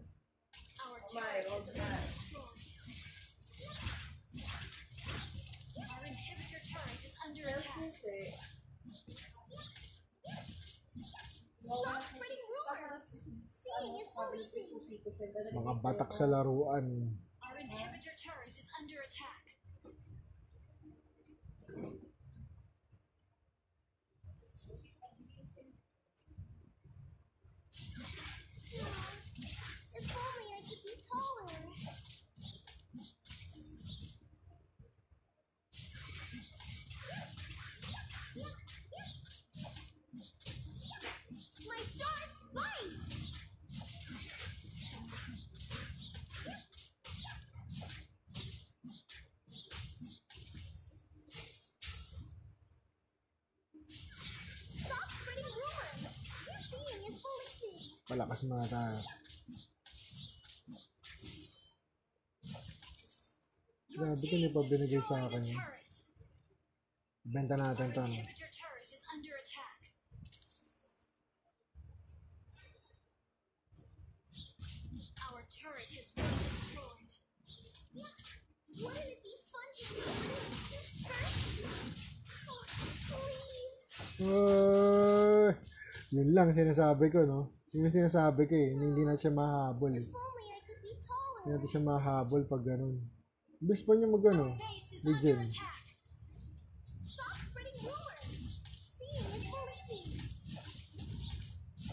Our Mga batak sa laruan. Our inhibitor turret is under attack. If only I could be taller. My darts bite! Stop spreading rumors! Your seeing is Malakas mga tayo. Grabe ka team niya pa binigay sa akin. Benta natin to. no? inhibitor turret is under attack. Our turret has been destroyed. Wouldn't it be fun to see Ling first? Oh! Yun lang sinasabi ko, no? Yun yung sinasabi ko eh. Hindi na siya mahabol eh. Hindi natin siya mahabol pag ganun. Ibig pa niya mag ano, believing!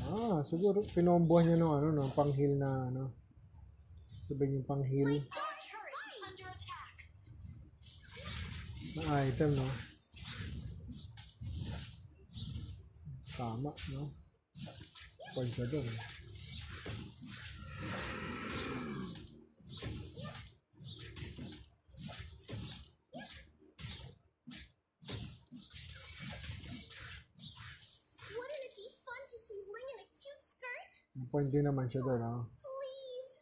Ah, siguro pinombohan niya ng ano, no, pang-heal na ano. Sabihin yung attack. na item, no? Tama, no? Pag ka doon. Wouldn't it be fun to see Ling in a cute skirt? May point din naman siya doon, no? Please!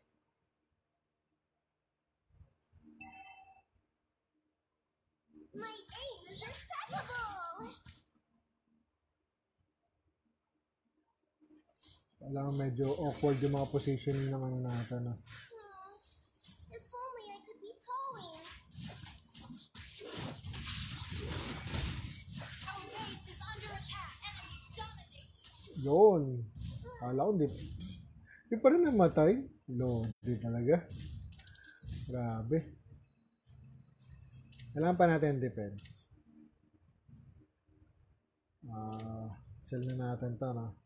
My aim is impeccable! Alam medyo awkward yung mga positioning ng ano natin, no? Yun. Kala ko, di, di pa rin namatay. Lord, di talaga. Grabe. Kailangan pa natin defense. Ah, sell na natin to, no?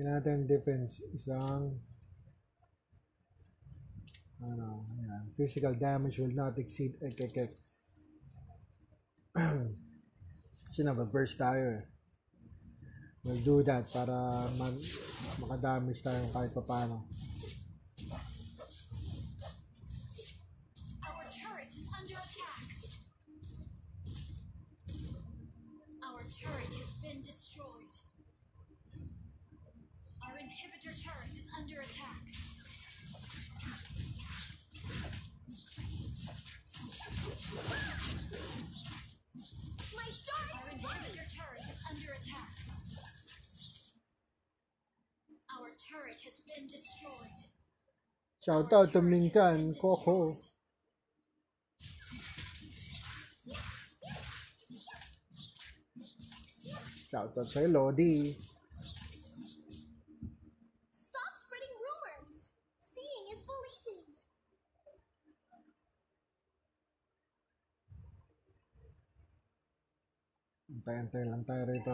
Kailangan natin defense. Isang ano, yan. Physical damage will not exceed ek, ek, ek, Kasi nababurst tayo eh. We'll do that para mag makadamage tayo kahit pa paano. Our turret is under attack. Our turret has been destroyed. Our inhibitor turret is under attack. My Our darts inhibitor turret is under attack. Our turret has been destroyed. Shout Our out to turret has Minkan, been Coco. destroyed. Shout out sa'yo, Lodi. Stop spreading rumors. Seeing is believing. Antay-antay lang tayo rito.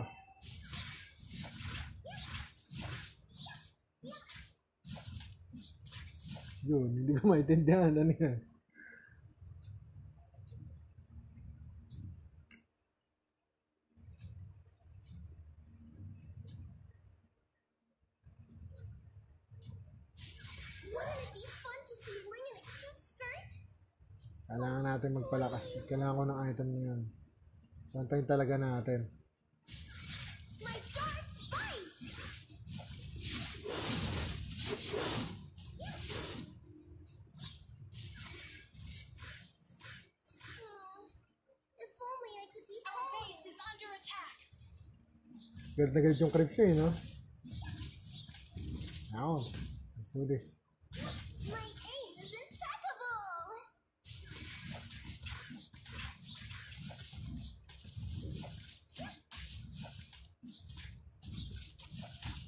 Yun, hindi ko maintindihan. Ano yan? Kailangan natin magpalakas. Kailangan ko ng item na yun. Santayin talaga natin. My darts bite! Oh, if only I could be Our taller. base is under attack. Galit na galit yung creeps eh, no? Now, let's do this. My aim is impeccable!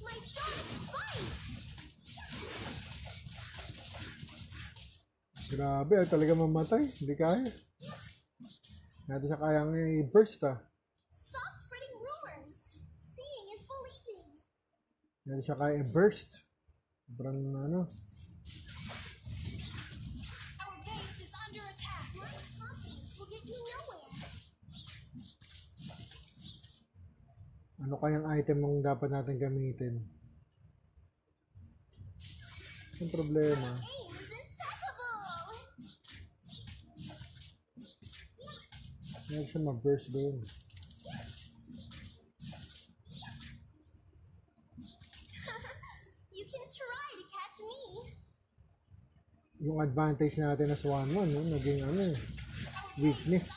My darts bite! Grabe, ay talaga mamatay. Hindi kaya. Natin siya kayang i-burst ah. Stop spreading rumors. Seeing is believing. Natin siya kaya i-burst. Sobrang ano. Our base is under attack. Blind confidence will get you nowhere. Ano kayang item ang dapat natin gamitin? Ang problema. Aim is impeccable! Meron siya ma-burst doon. you can try to catch me. Yung advantage natin as 1-1, no? naging ano Weakness.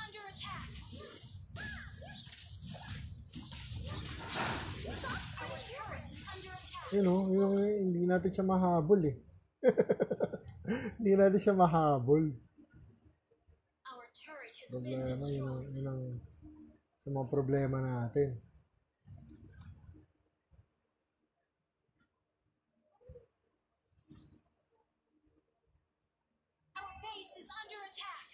You know, yung hindi natin siya mahabol eh. hindi natin siya mahabol. Our turret has been Problema, yun yun ang sa mga problema natin. Our base is under attack.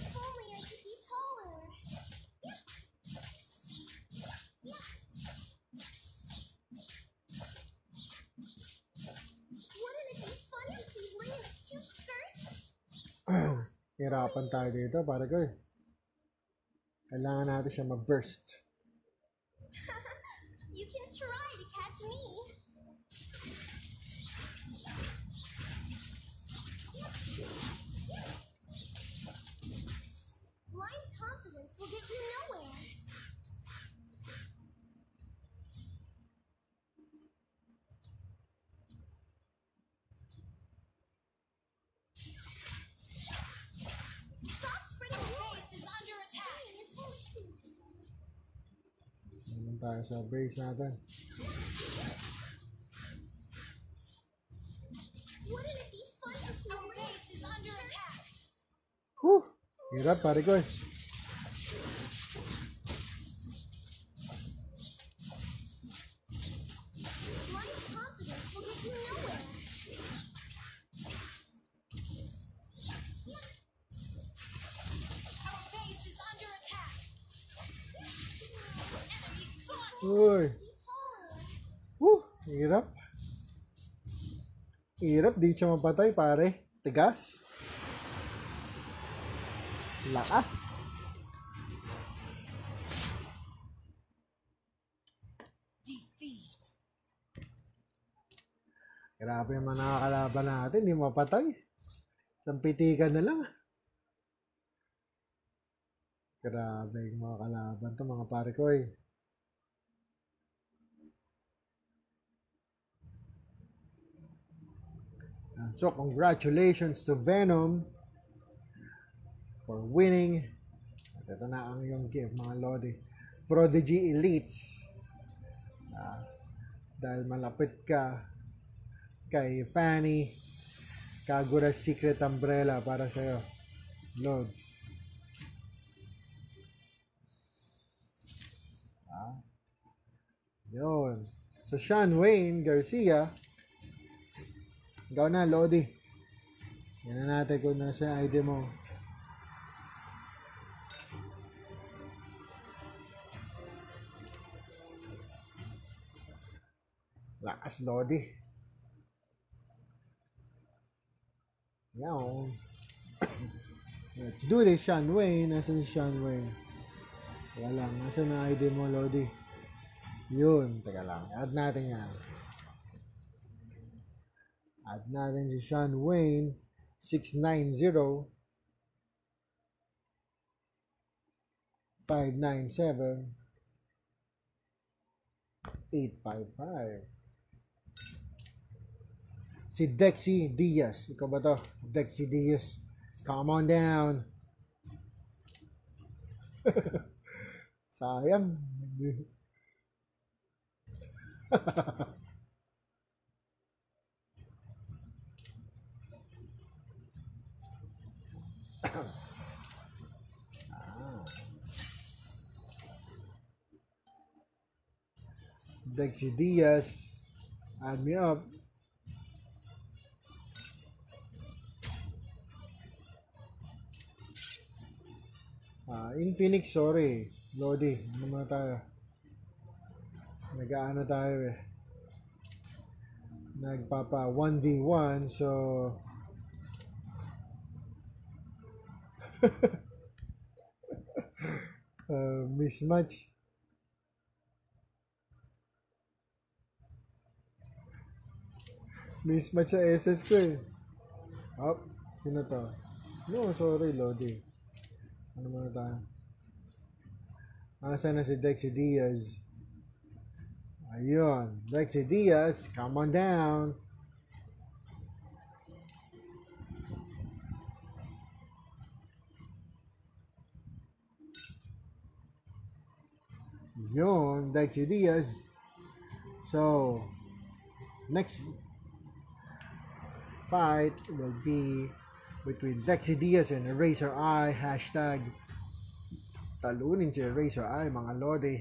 If only I could be taller. Wouldn't it be fun to see Ling in a cute skirt? Hirapan tayo dito, para ko eh. Kailangan natin siya ma-burst. You can try to catch me. Blind confidence will get you nowhere. Stop spreading Our rumors. base is under attack. Seeing is believing. Naman tayo sa base natin. Wouldn't it be fun to see Our Ling base is under attack. Whew! Hirap, pare ko eh. Siya mapatay, pare. Tigas? Lakas? Defeat. Grabe yung mga nakakalaban natin, hindi mapatay. Isang pitikan na lang. Grabe yung mga kalaban to mga pare ko eh. So, congratulations to Venom for winning. At ito na ang yung gift, mga Lodi. Prodigy Elites. Ah, dahil malapit ka kay Fanny Kagura Secret Umbrella para sa'yo. Lods. Ah. Yun. So, Sean Wayne Garcia. Ikaw na, Lodi. Yan na natin kung nasa ID mo. Lakas, Lodi. Yan. Let's do this, Sean Wayne. Nasaan si Sean Wayne? Teka lang. Nasaan na ID mo, Lodi? Yun. Teka lang. Add natin yan. Add natin si Sean Wayne. 690 597 855 Si Dexy Diaz. Ikaw ba to? Dexy Diaz. Come on down. Sayang. Dexy Diaz. Add me up. Ah, Infinix, sorry. Lodi, ano muna tayo? Nag-ano tayo eh. Nagpapa 1v1, so... uh, mismatch. Mismatch sa SS ko eh. Up, sino to? No, sorry, Lodi. Ano muna tayo? Asa na si Dexy Diaz? Ayun. Dexy Diaz, come on down. Yun, Dexy Diaz. So, next fight will be between Dexy Diaz and Eraser Eye. Hashtag talunin si Eraser Eye, mga lodi.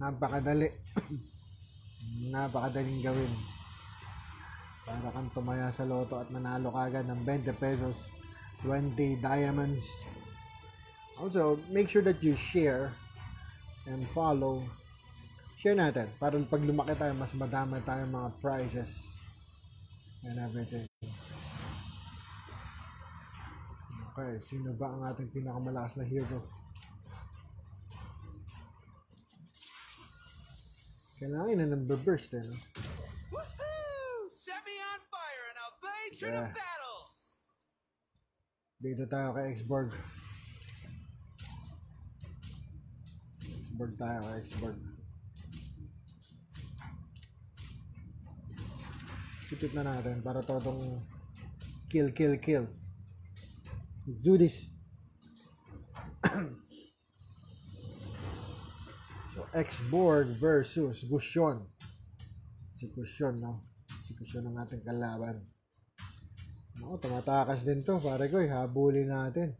Napakadali. Napakadaling gawin. Para kang tumaya sa loto at manalo ka agad ng 20 pesos, 20 diamonds. Also, make sure that you share and follow. Share natin para pag lumaki tayo, mas madami tayong mga prizes and everything. Okay, sino ba ang ating pinakamalakas na hero? Kailangan na ng burst eh. No? Woohoo! Set me on fire and I'll blaze through Yeah. the battle! Dito tayo kay Xborg. Xborg tayo Xborg. Sipit na natin para totong kill, kill, kill. Let's do this. so, Xborg versus Gushon. Si Gushon, no? Si Gushon ang ating kalaban. Ako, tumatakas din to, pare ko, eh. habulin natin.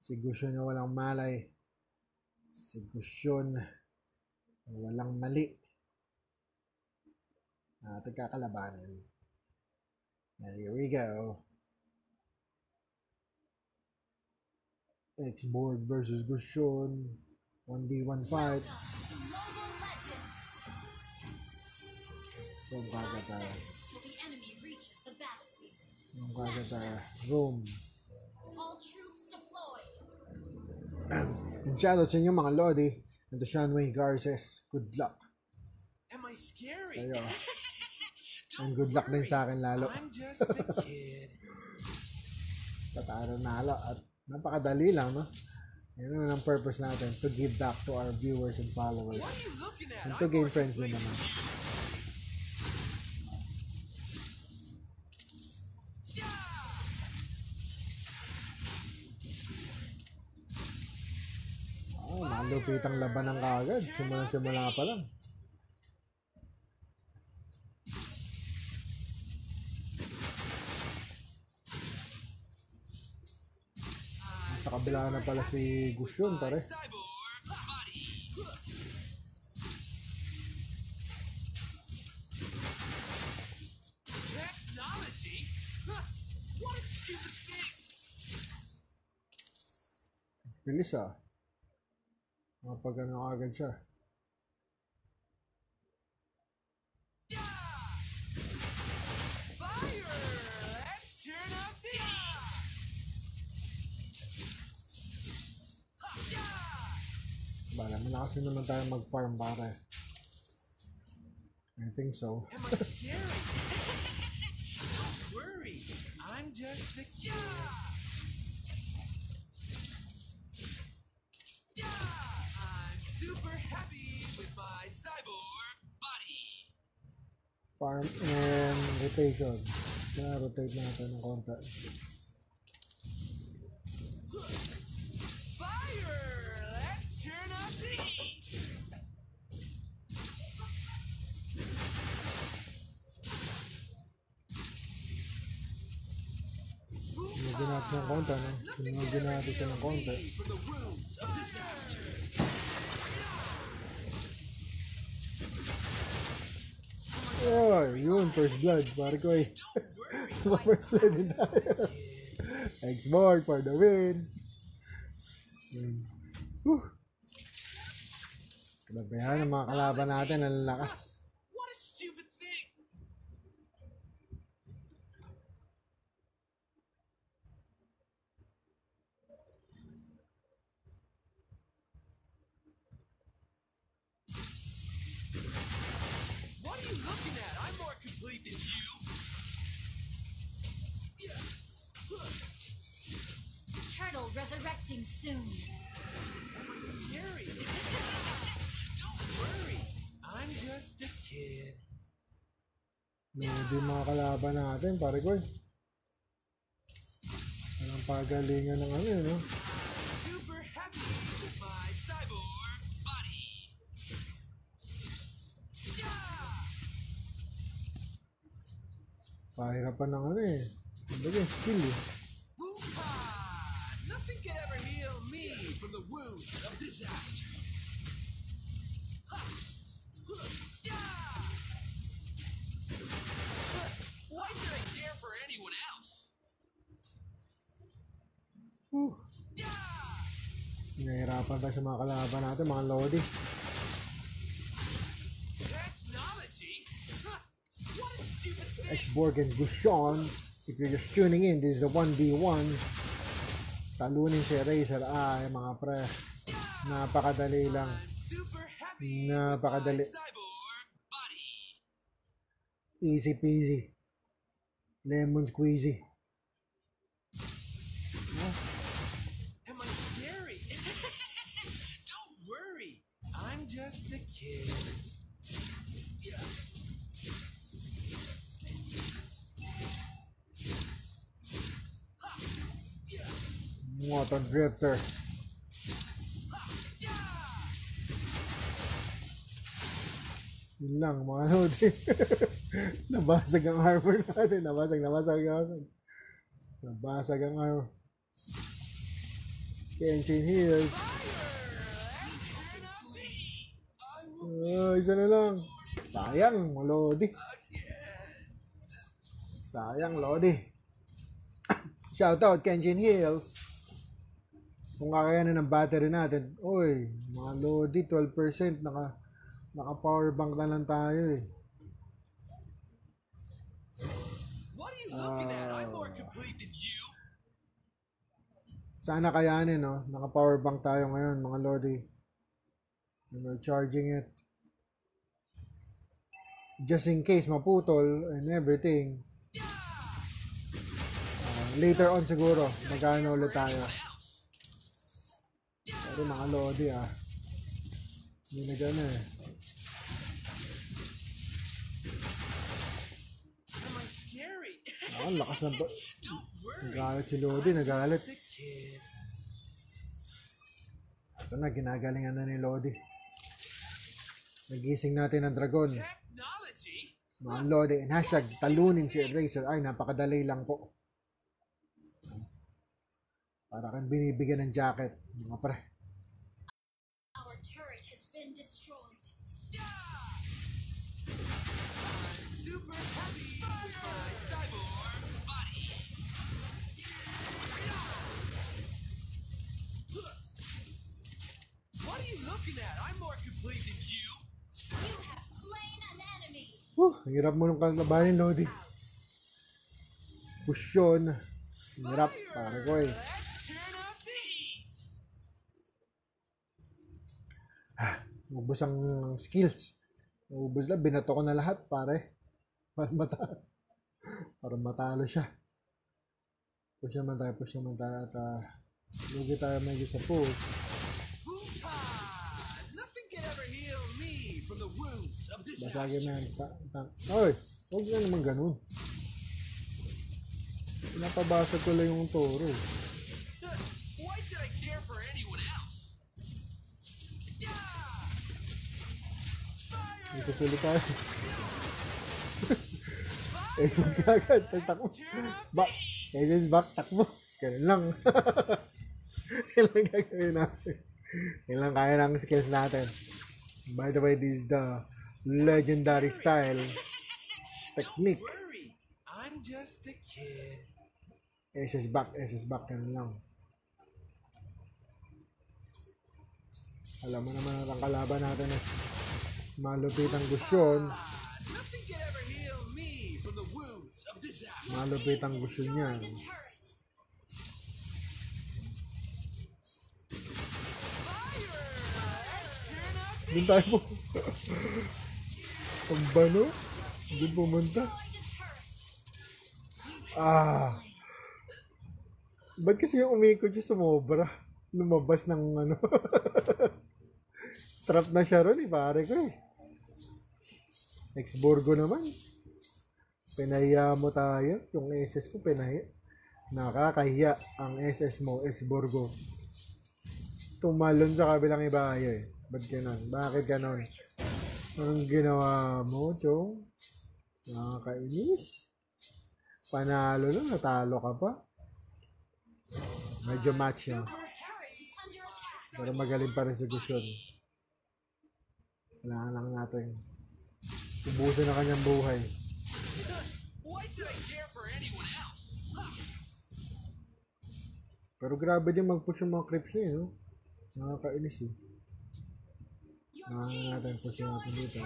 Si Gusyon na walang malay. Si Gusyon na walang mali. Natin kakalabanan. And here we go. X-Board versus Gusyon. 1v1 fight. So, baga tayo. Yung kagad sa room. All troops deployed. And shoutout sa inyo mga Lodi. And to Sean Wayne Garces. Good luck Am I scary? sa'yo. And good luck din sa akin lalo. I'm just a kid. Tataro nalo. At napakadali lang, no? Yun naman ang purpose natin. To give back to our viewers and followers. Are you looking at? And to gain friends din naman. Oh, malupitang labanan kagad. Simula-simula pa lang. Sa kabila na pala si Gusyon, pare. Cyborg body. Technology? Huh, What a stupid thing! Bilis ah. Mapag ano agad siya. Bala, malakas naman tayo mag-farm pare. I think so. Am I scary? Don't worry, I'm just the kid. I'm super happy with my cyborg body. Farm and rotation. Kaya rotate natin ng konti. Fire! Let's turn up the heat. Sinugin natin ng konti, no? Sinugin natin siya ng konti. Oh, yun, first blood. Pare ko eh. first blood din tayo. X-Board for the win. Whew. Grabe yan, ang mga kalaban natin, ang lakas. Turtle resurrecting soon. Scary? Don't worry, I'm just a kid. Hindi mga kalaban natin, pare ko eh. Walang pagalingan ng ano eh, no? Super happy with my cyborg body. Yeah! Pahirapan ng ano eh. Kumbaga, skill eh. Nothing ever heal me from the wounds of disaster. Ha! Huh! Yeah! Why should I care for anyone else? Whew. Nahihirapan tayo sa mga kalaban natin, mga Lodi. Technology? Huh! What a stupid thing! X-Borg and Gushon. If you're just tuning in, this is the 1v1. Talunin si Razer ay mga pre. Napakadali lang. Napakadali. Easy peasy. Lemon squeezy. Am I scary? Don't worry, I'm just a kid. Motor drifter. Yun lang, mga Lodi. nabasag ang armor natin. Nabasag, nabasag, nabasag. Nabasag ang armor. Kenshin Hills. Oh, isa na lang. Sayang, Lodi. Sayang, Lodi. Shoutout, Kenshin Hills. Kung kakayanan ng battery natin, oy, mga Lodi, 12%, naka, naka power bank na lang tayo eh. you looking at? I'm more Ah. complete than you. Sana kayanin, no? Naka-power bank tayo ngayon, mga lodi. And we're charging it. Just in case maputol and everything. Ah, later on siguro, magkano ulit tayo. Pero mga lodi, ah. Hindi na gano'n eh. Ah, ang lakas ng... ba-. Nagalit si Lodi, nagalit. Ito na, ginagalingan na ni Lodi. Nagising natin ang dragon. Mga Lodi, and hashtag talunin si Eraser. Ay, napakadali lang po. Para kang binibigyan ng jacket. Mga pre. Whew, ang hirap mo nung kalabanin, Lodi. Yun. Ang hirap. Pare ko eh. Ubus ang skills. Ubus lang. Binato ko na lahat, pare. Para matalo. Para matalo siya. Push naman tayo, push naman tayo. At uh, lugi tayo medyo sa push. Basagin na yan. Ta- ta- Oy, huwag na naman ganun. Pinapabasag ko lang yung toro. Why should I care for anyone else? Fire! Dito sulit tayo. Jesus kagad. Takbo. Back. Jesus back. Takbo. Ganun lang. Yan lang gagawin natin. Yan lang kaya ng skills natin. By the way, this is the legendary style technique. I'm just a kid. SS back, SS back. Ganun lang. Alam mo naman ang kalaban natin is malupit ang gusyon. Ah. Malupit ang gusto niyan. Doon tayo po. Ang bano? Doon pumunta. Ah. Ba't kasi yung umikot siya sumobra? Lumabas ng ano. Trap na siya ron eh, pare ko eh. Ex-Borgo naman. Pinahiya mo tayo. Yung SS ko pinahiya. Nakakahiya ang SS mo, S-Borgo. Tumalon sa kabilang ibayo eh. Ba't ganon? Bakit ganon? Anong ginawa mo, Chong? Nakakainis. Panalo na, natalo ka pa. Medyo match yan. Pero magaling pa rin si Gusyon. Kailangan lang natin ubusin na kanyang buhay. Pero grabe din mag-push yung mga creeps niya, eh, no? Nakakainis eh. Ah, team natin, push destroyed natin dito.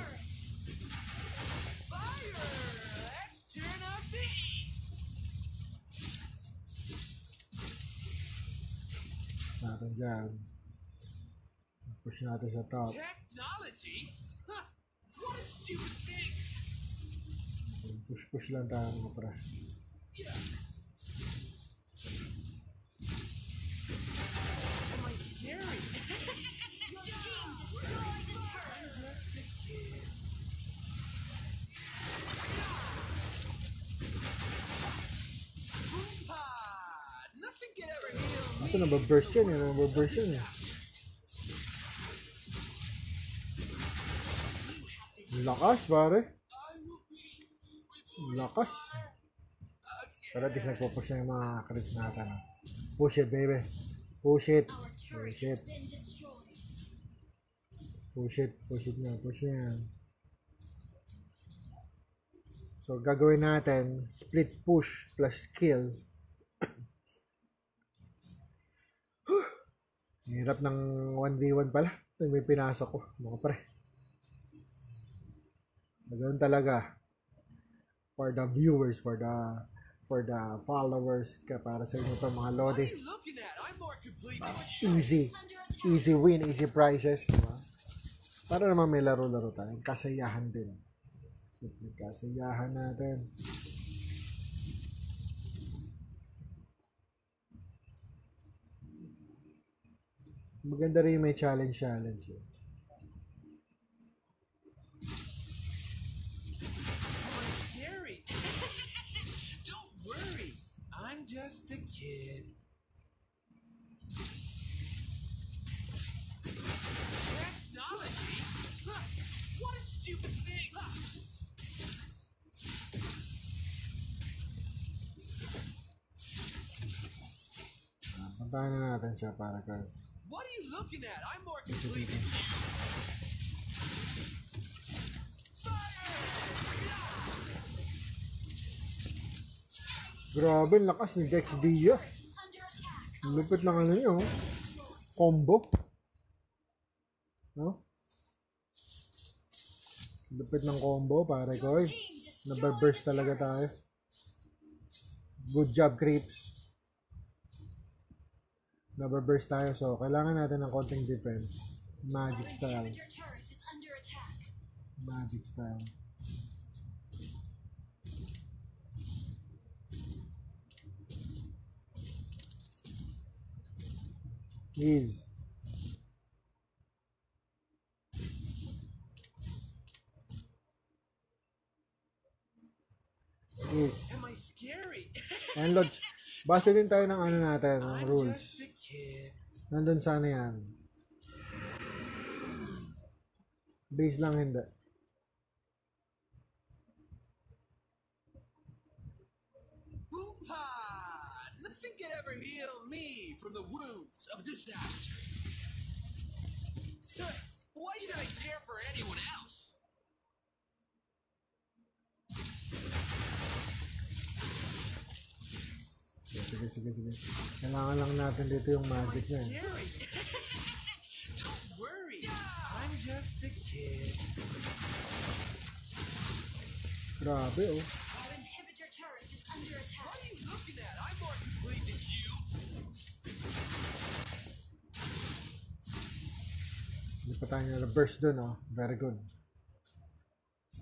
Natin dyan. Push natin sa top. Push-push lang tayo mga pre. Am I scary? Ito nababurst yan eh. Nababurst yan eh. Lakas pare. Lakas. Pero at least nagpo-push na yung mga creeps natin. ah. Push it baby. Push it. Push it. Push it. Push it nga. Push yan. So gagawin natin split push plus kill. Hirap ng 1v1 pala. Ito may pinasok ko. Mga pre. Ganoon talaga. For the viewers, for the for the followers ka para sa inyo to mga lodi. Easy. Easy win, easy prizes. Diba? Para naman may laro-laro tayo. Kasayahan din. Simple kasayahan natin. Maganda rin yung may challenge-challenge. Eh. Just a kid. Technology? Huh, What a stupid thing! Huh. Ah, Puntahan na natin siya para ka... What are you looking at? I'm more complete than you. Grabe, lakas ni Dex Diaz. Lupit ng ano niyo. oh. Combo. No? Lupit ng combo, pare ko. eh. Nababurst talaga tayo. Good job, creeps. Nababurst tayo, so kailangan natin ng konting defense. Magic style. Magic style. Please. Please. Am I scary? And Lods, base din tayo ng ano natin, ng rules. A. Nandun sana yan. Base lang hindi. Boopa! Nothing can ever heal me from the wounds of disaster. Why should I care for anyone else? Sige, sige, sige. Kailangan lang natin dito yung magic niya. Don't worry. I'm just a kid. Grabe oh. Our inhibitor turret is under What attack. are you looking at? I'm more complete than you. Hindi pa tayo na-burst dun oh. Very good.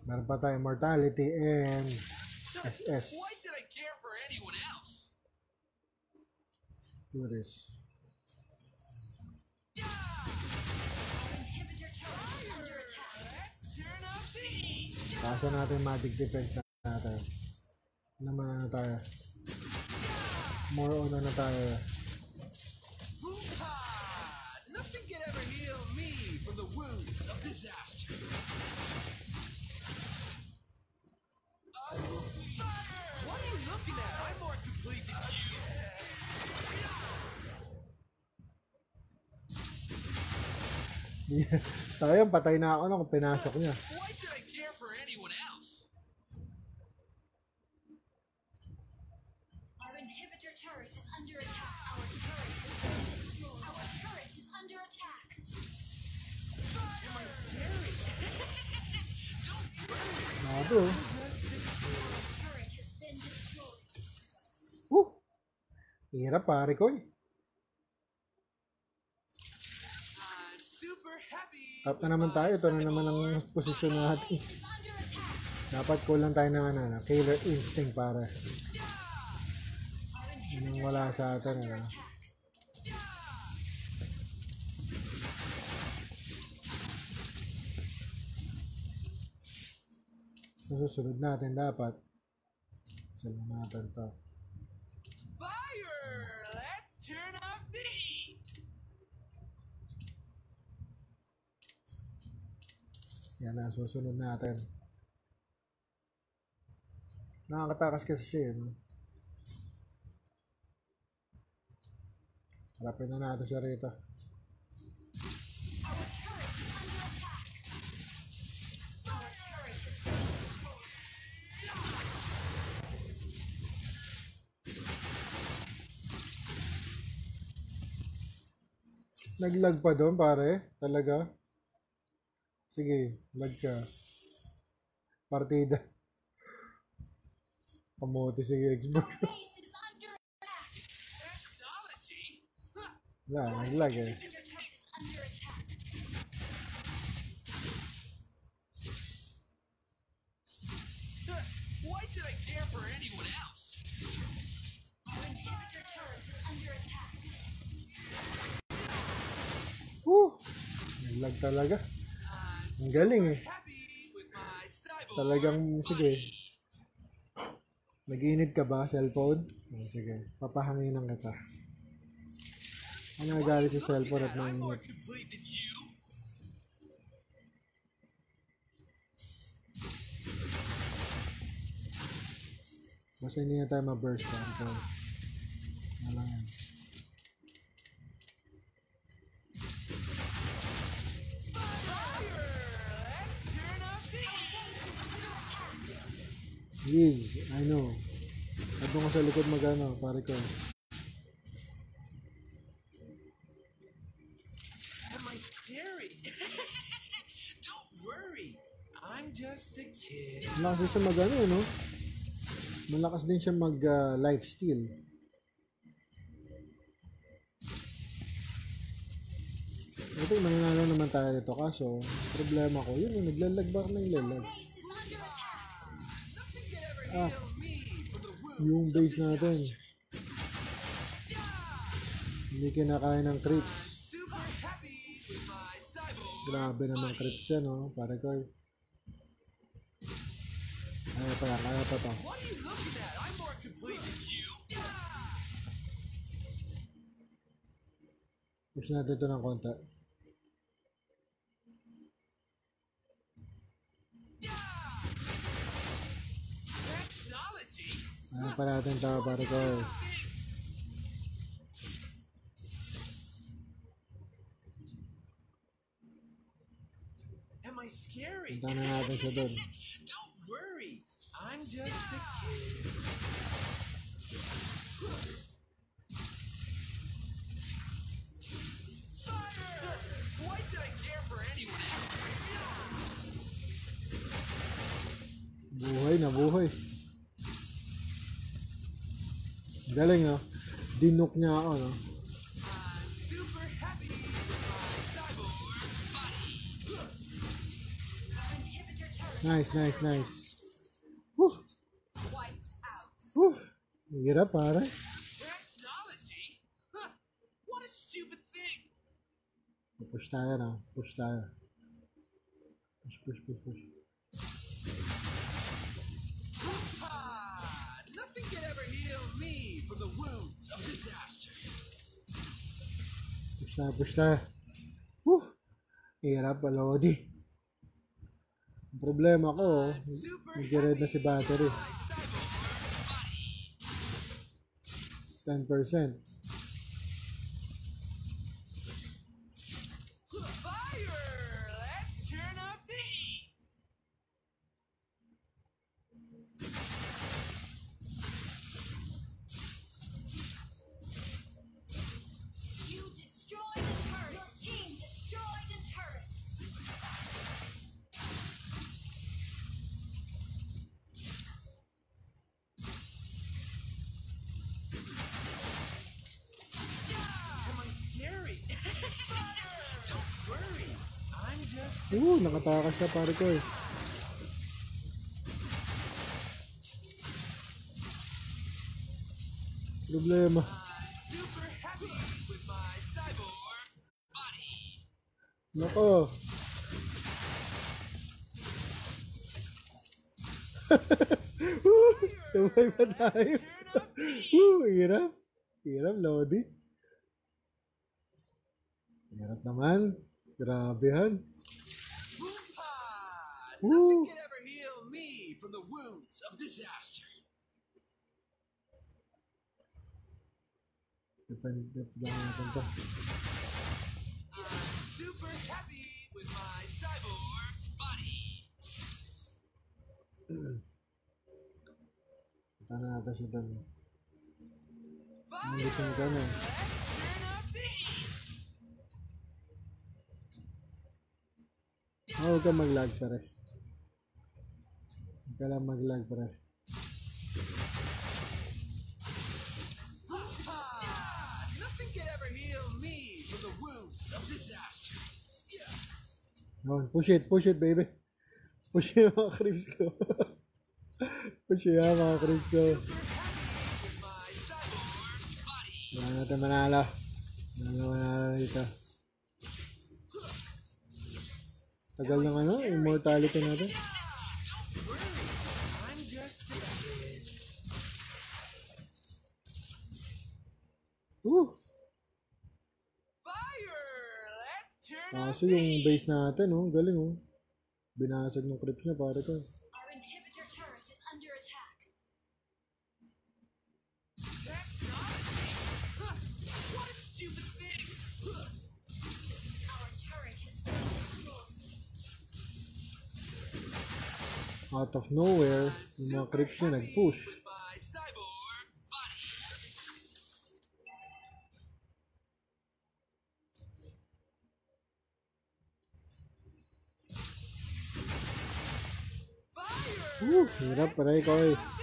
Meron pa tayo mortality and SS. Why should I care for anyone the heat. Kaso natin magic defense natin. Naman ano tayo. More on ano tayo. Boopa! Nothing can ever heal me from the wounds of disaster. scary? Grabe oh. Our turret has been destroyed. Uh! Hirap pare ko eh. I'm super Up na naman tayo. Ito na naman ang posisyon natin. Dapat kulang tayo ng ano, killer instinct para. Inhibitor wala sa atin. Ano. attack. Susunod natin dapat. Salang natin to. Fire! Let's turn up the heat. Yan na, susunod natin. Nakakatakas kasi siya eh, no? Harapin na natin siya rito. Naglag pa doon, pare. Talaga. Sige, lag ka. Partida. Kamote si Xbox. Wala, naglag eh. Your. Why should I care for anyone else? Our inhibitor turret is under attack. Woo! Naglag talaga. Ang galing eh. Talagang, sige. Nag-init ka ba, cellphone? Oh, sige, papahanginan kita. Ano nagalit sa cellphone at you. Basta hindi na tayo ma-burst. Ano lang yan. I know. At ko sa likod magano, pare ko. Am I scary? Don't worry. I'm just a kid. Malakas din siya mag ano, no? Malakas din siya mag uh, life steal. Ito, mananalo naman tayo dito. Kaso, problema ko, yun, naglalagbar na yung lalag. Ah. Yung base natin, hindi kinakaya ng creeps. Grabe naman creeps yan, no? Pare ko. Kaya pa yan, kaya pa to. Push natin ito ng konti. Kaya pa natin pare ko. Am I scary? Punta na natin siya doon. Don't worry. I'm just a kid. Fire! Why should I care for anyone else? Buhay na buhay. Galing, no? Dinok niya ako, no? Turret Nice, nice, nice. Woo! Woo! Hirap, pare. Push tayo na. Push tayo. Push, push, push, push. Tayo, push tayo. Woo! Hirap, Lodi. Ang problema ko, nag-red na si battery. my cyborg body. 10%. Nakatakas na pare ko eh. Problema. Nako. Tumay pa tayo. Woo! Hirap. Hirap, Lodi. Hirap naman. Grabehan. Ah, Woo! Nothing can ever heal me from the wounds of disaster. I'm super happy with my cyborg body. Punta na natin siya doon. Fire! Nandito yung gano'n. Oh, huwag ka mag-lag pare. Kailangan mag-lag pre. Noon, push it, push it baby. Push it mga creeps ko. push it ha mga creeps ko. Wala natin manalo. Wala manalo dito. Tagal ng ano, immortality natin. Woo! Fire! Let's turn up Kaso yung base natin, oh, galing oh. Binasag ng creeps niya, pare ko. Our inhibitor turret is under attack. technology. Huh, What a stupid thing. Huh. Our turret has been destroyed. Out of nowhere, yung mga creeps niya nag-push. with my cyborg body. Fire! Woo! Hirap, pare ko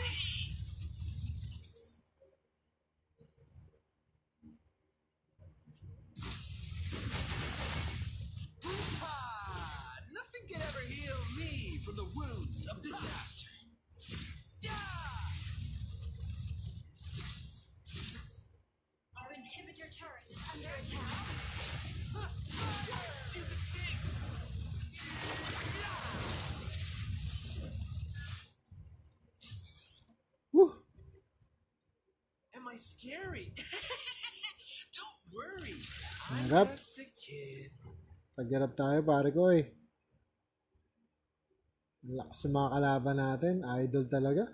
Harap. Tagirap tayo, pare ko eh. Ang Lakas sa mga kalaban natin. Idol talaga.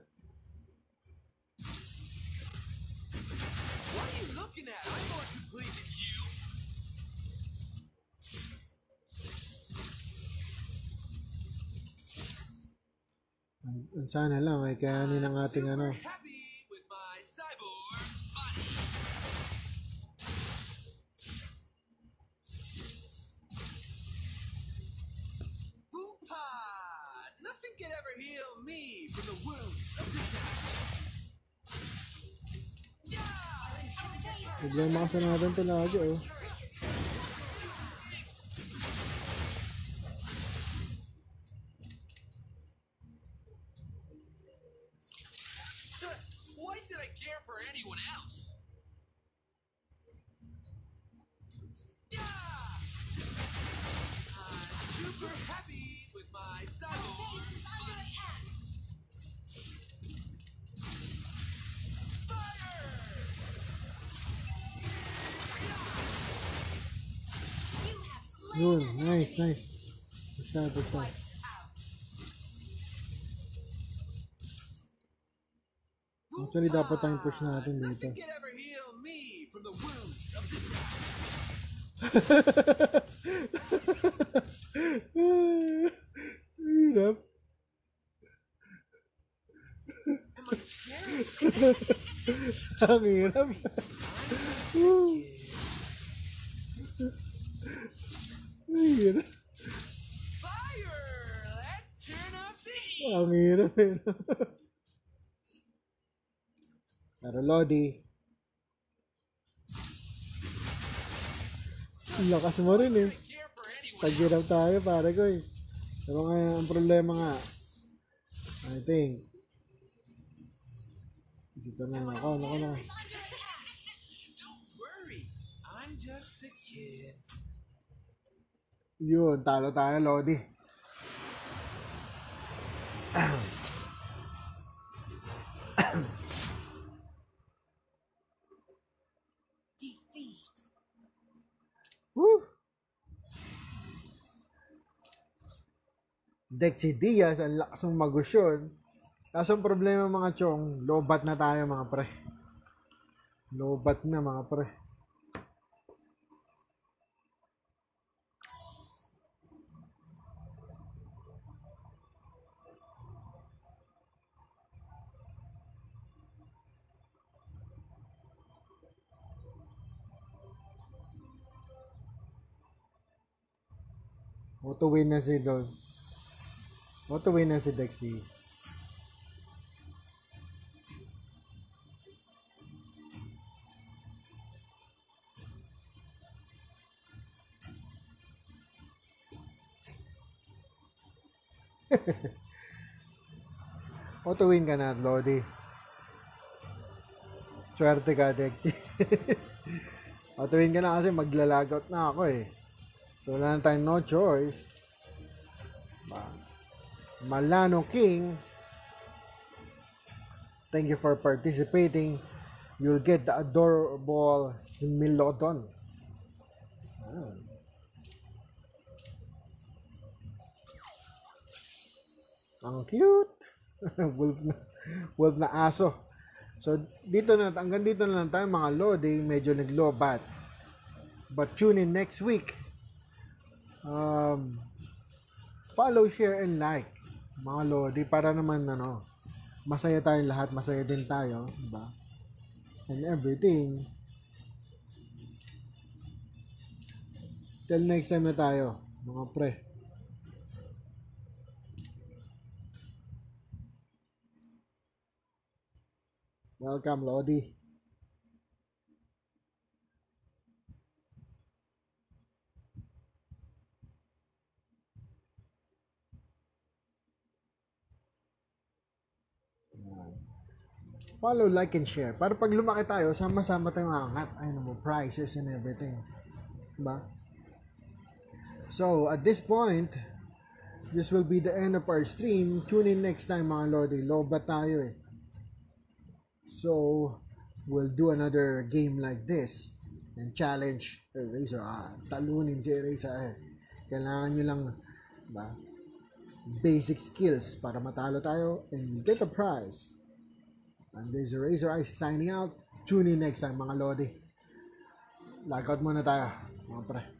Ang- ang Sana lang ay kayanin ng ating ano. Heal me from the wounds of. Yeah! Problema kasi natin ito lagi oh. Nice, nice. Wiped out. Actually, dapat tayong push natin dito. Nothing can ever heal me from the wounds of disaster. Hirap. Am I scary? Ang hirap. Woo. Ang hirap. Fire! Let's turn up the heat. Ang hirap eh. no? Pero Lodi. Lakas mo rin eh. Tagirap tayo pare ko eh. Pero nga ang problema nga. I think. Isito na ako. Nako na. Is under attack. Don't worry. I'm just a kid. Yun, talo tayo Lodi. Defeat. Woo! Dexy Diaz, ang lakas mong magusyon. Kaso ang problema mga chong, lobat na tayo mga pre. Lobat na mga pre. Auto win na si Don. Auto-win na si Dexy. Auto-win ka na, Lodi. Swerte ka, Dexy. Auto-win ka na kasi magla-logout na ako eh. So wala na tayong no choice. Malano King. Thank you for participating. You'll get the adorable Smilodon. Ah. Ang cute. wolf na wolf na aso. So dito na hanggang dito na lang tayo mga lodi, medyo naglobat. But tune in next week. Um, follow, share, and like mga lodi para naman ano, masaya tayong lahat, masaya din tayo, di ba? And everything. Till next time na tayo, mga pre. Welcome, Lodi. Follow, like, and share. Para pag lumaki tayo, sama-sama tayong angat. Ayun mo, prices and everything. Diba? So, at this point, this will be the end of our stream. Tune in next time mga Lodi. Lobat tayo eh. So, we'll do another game like this and challenge Eraser. Ah, talunin si Eraser eh. Kailangan nyo lang ba, basic skills para matalo tayo and get a prize. And this is Eraser Eyes signing out. Tune in next time mga Lodi. Lockout muna tayo mga pre.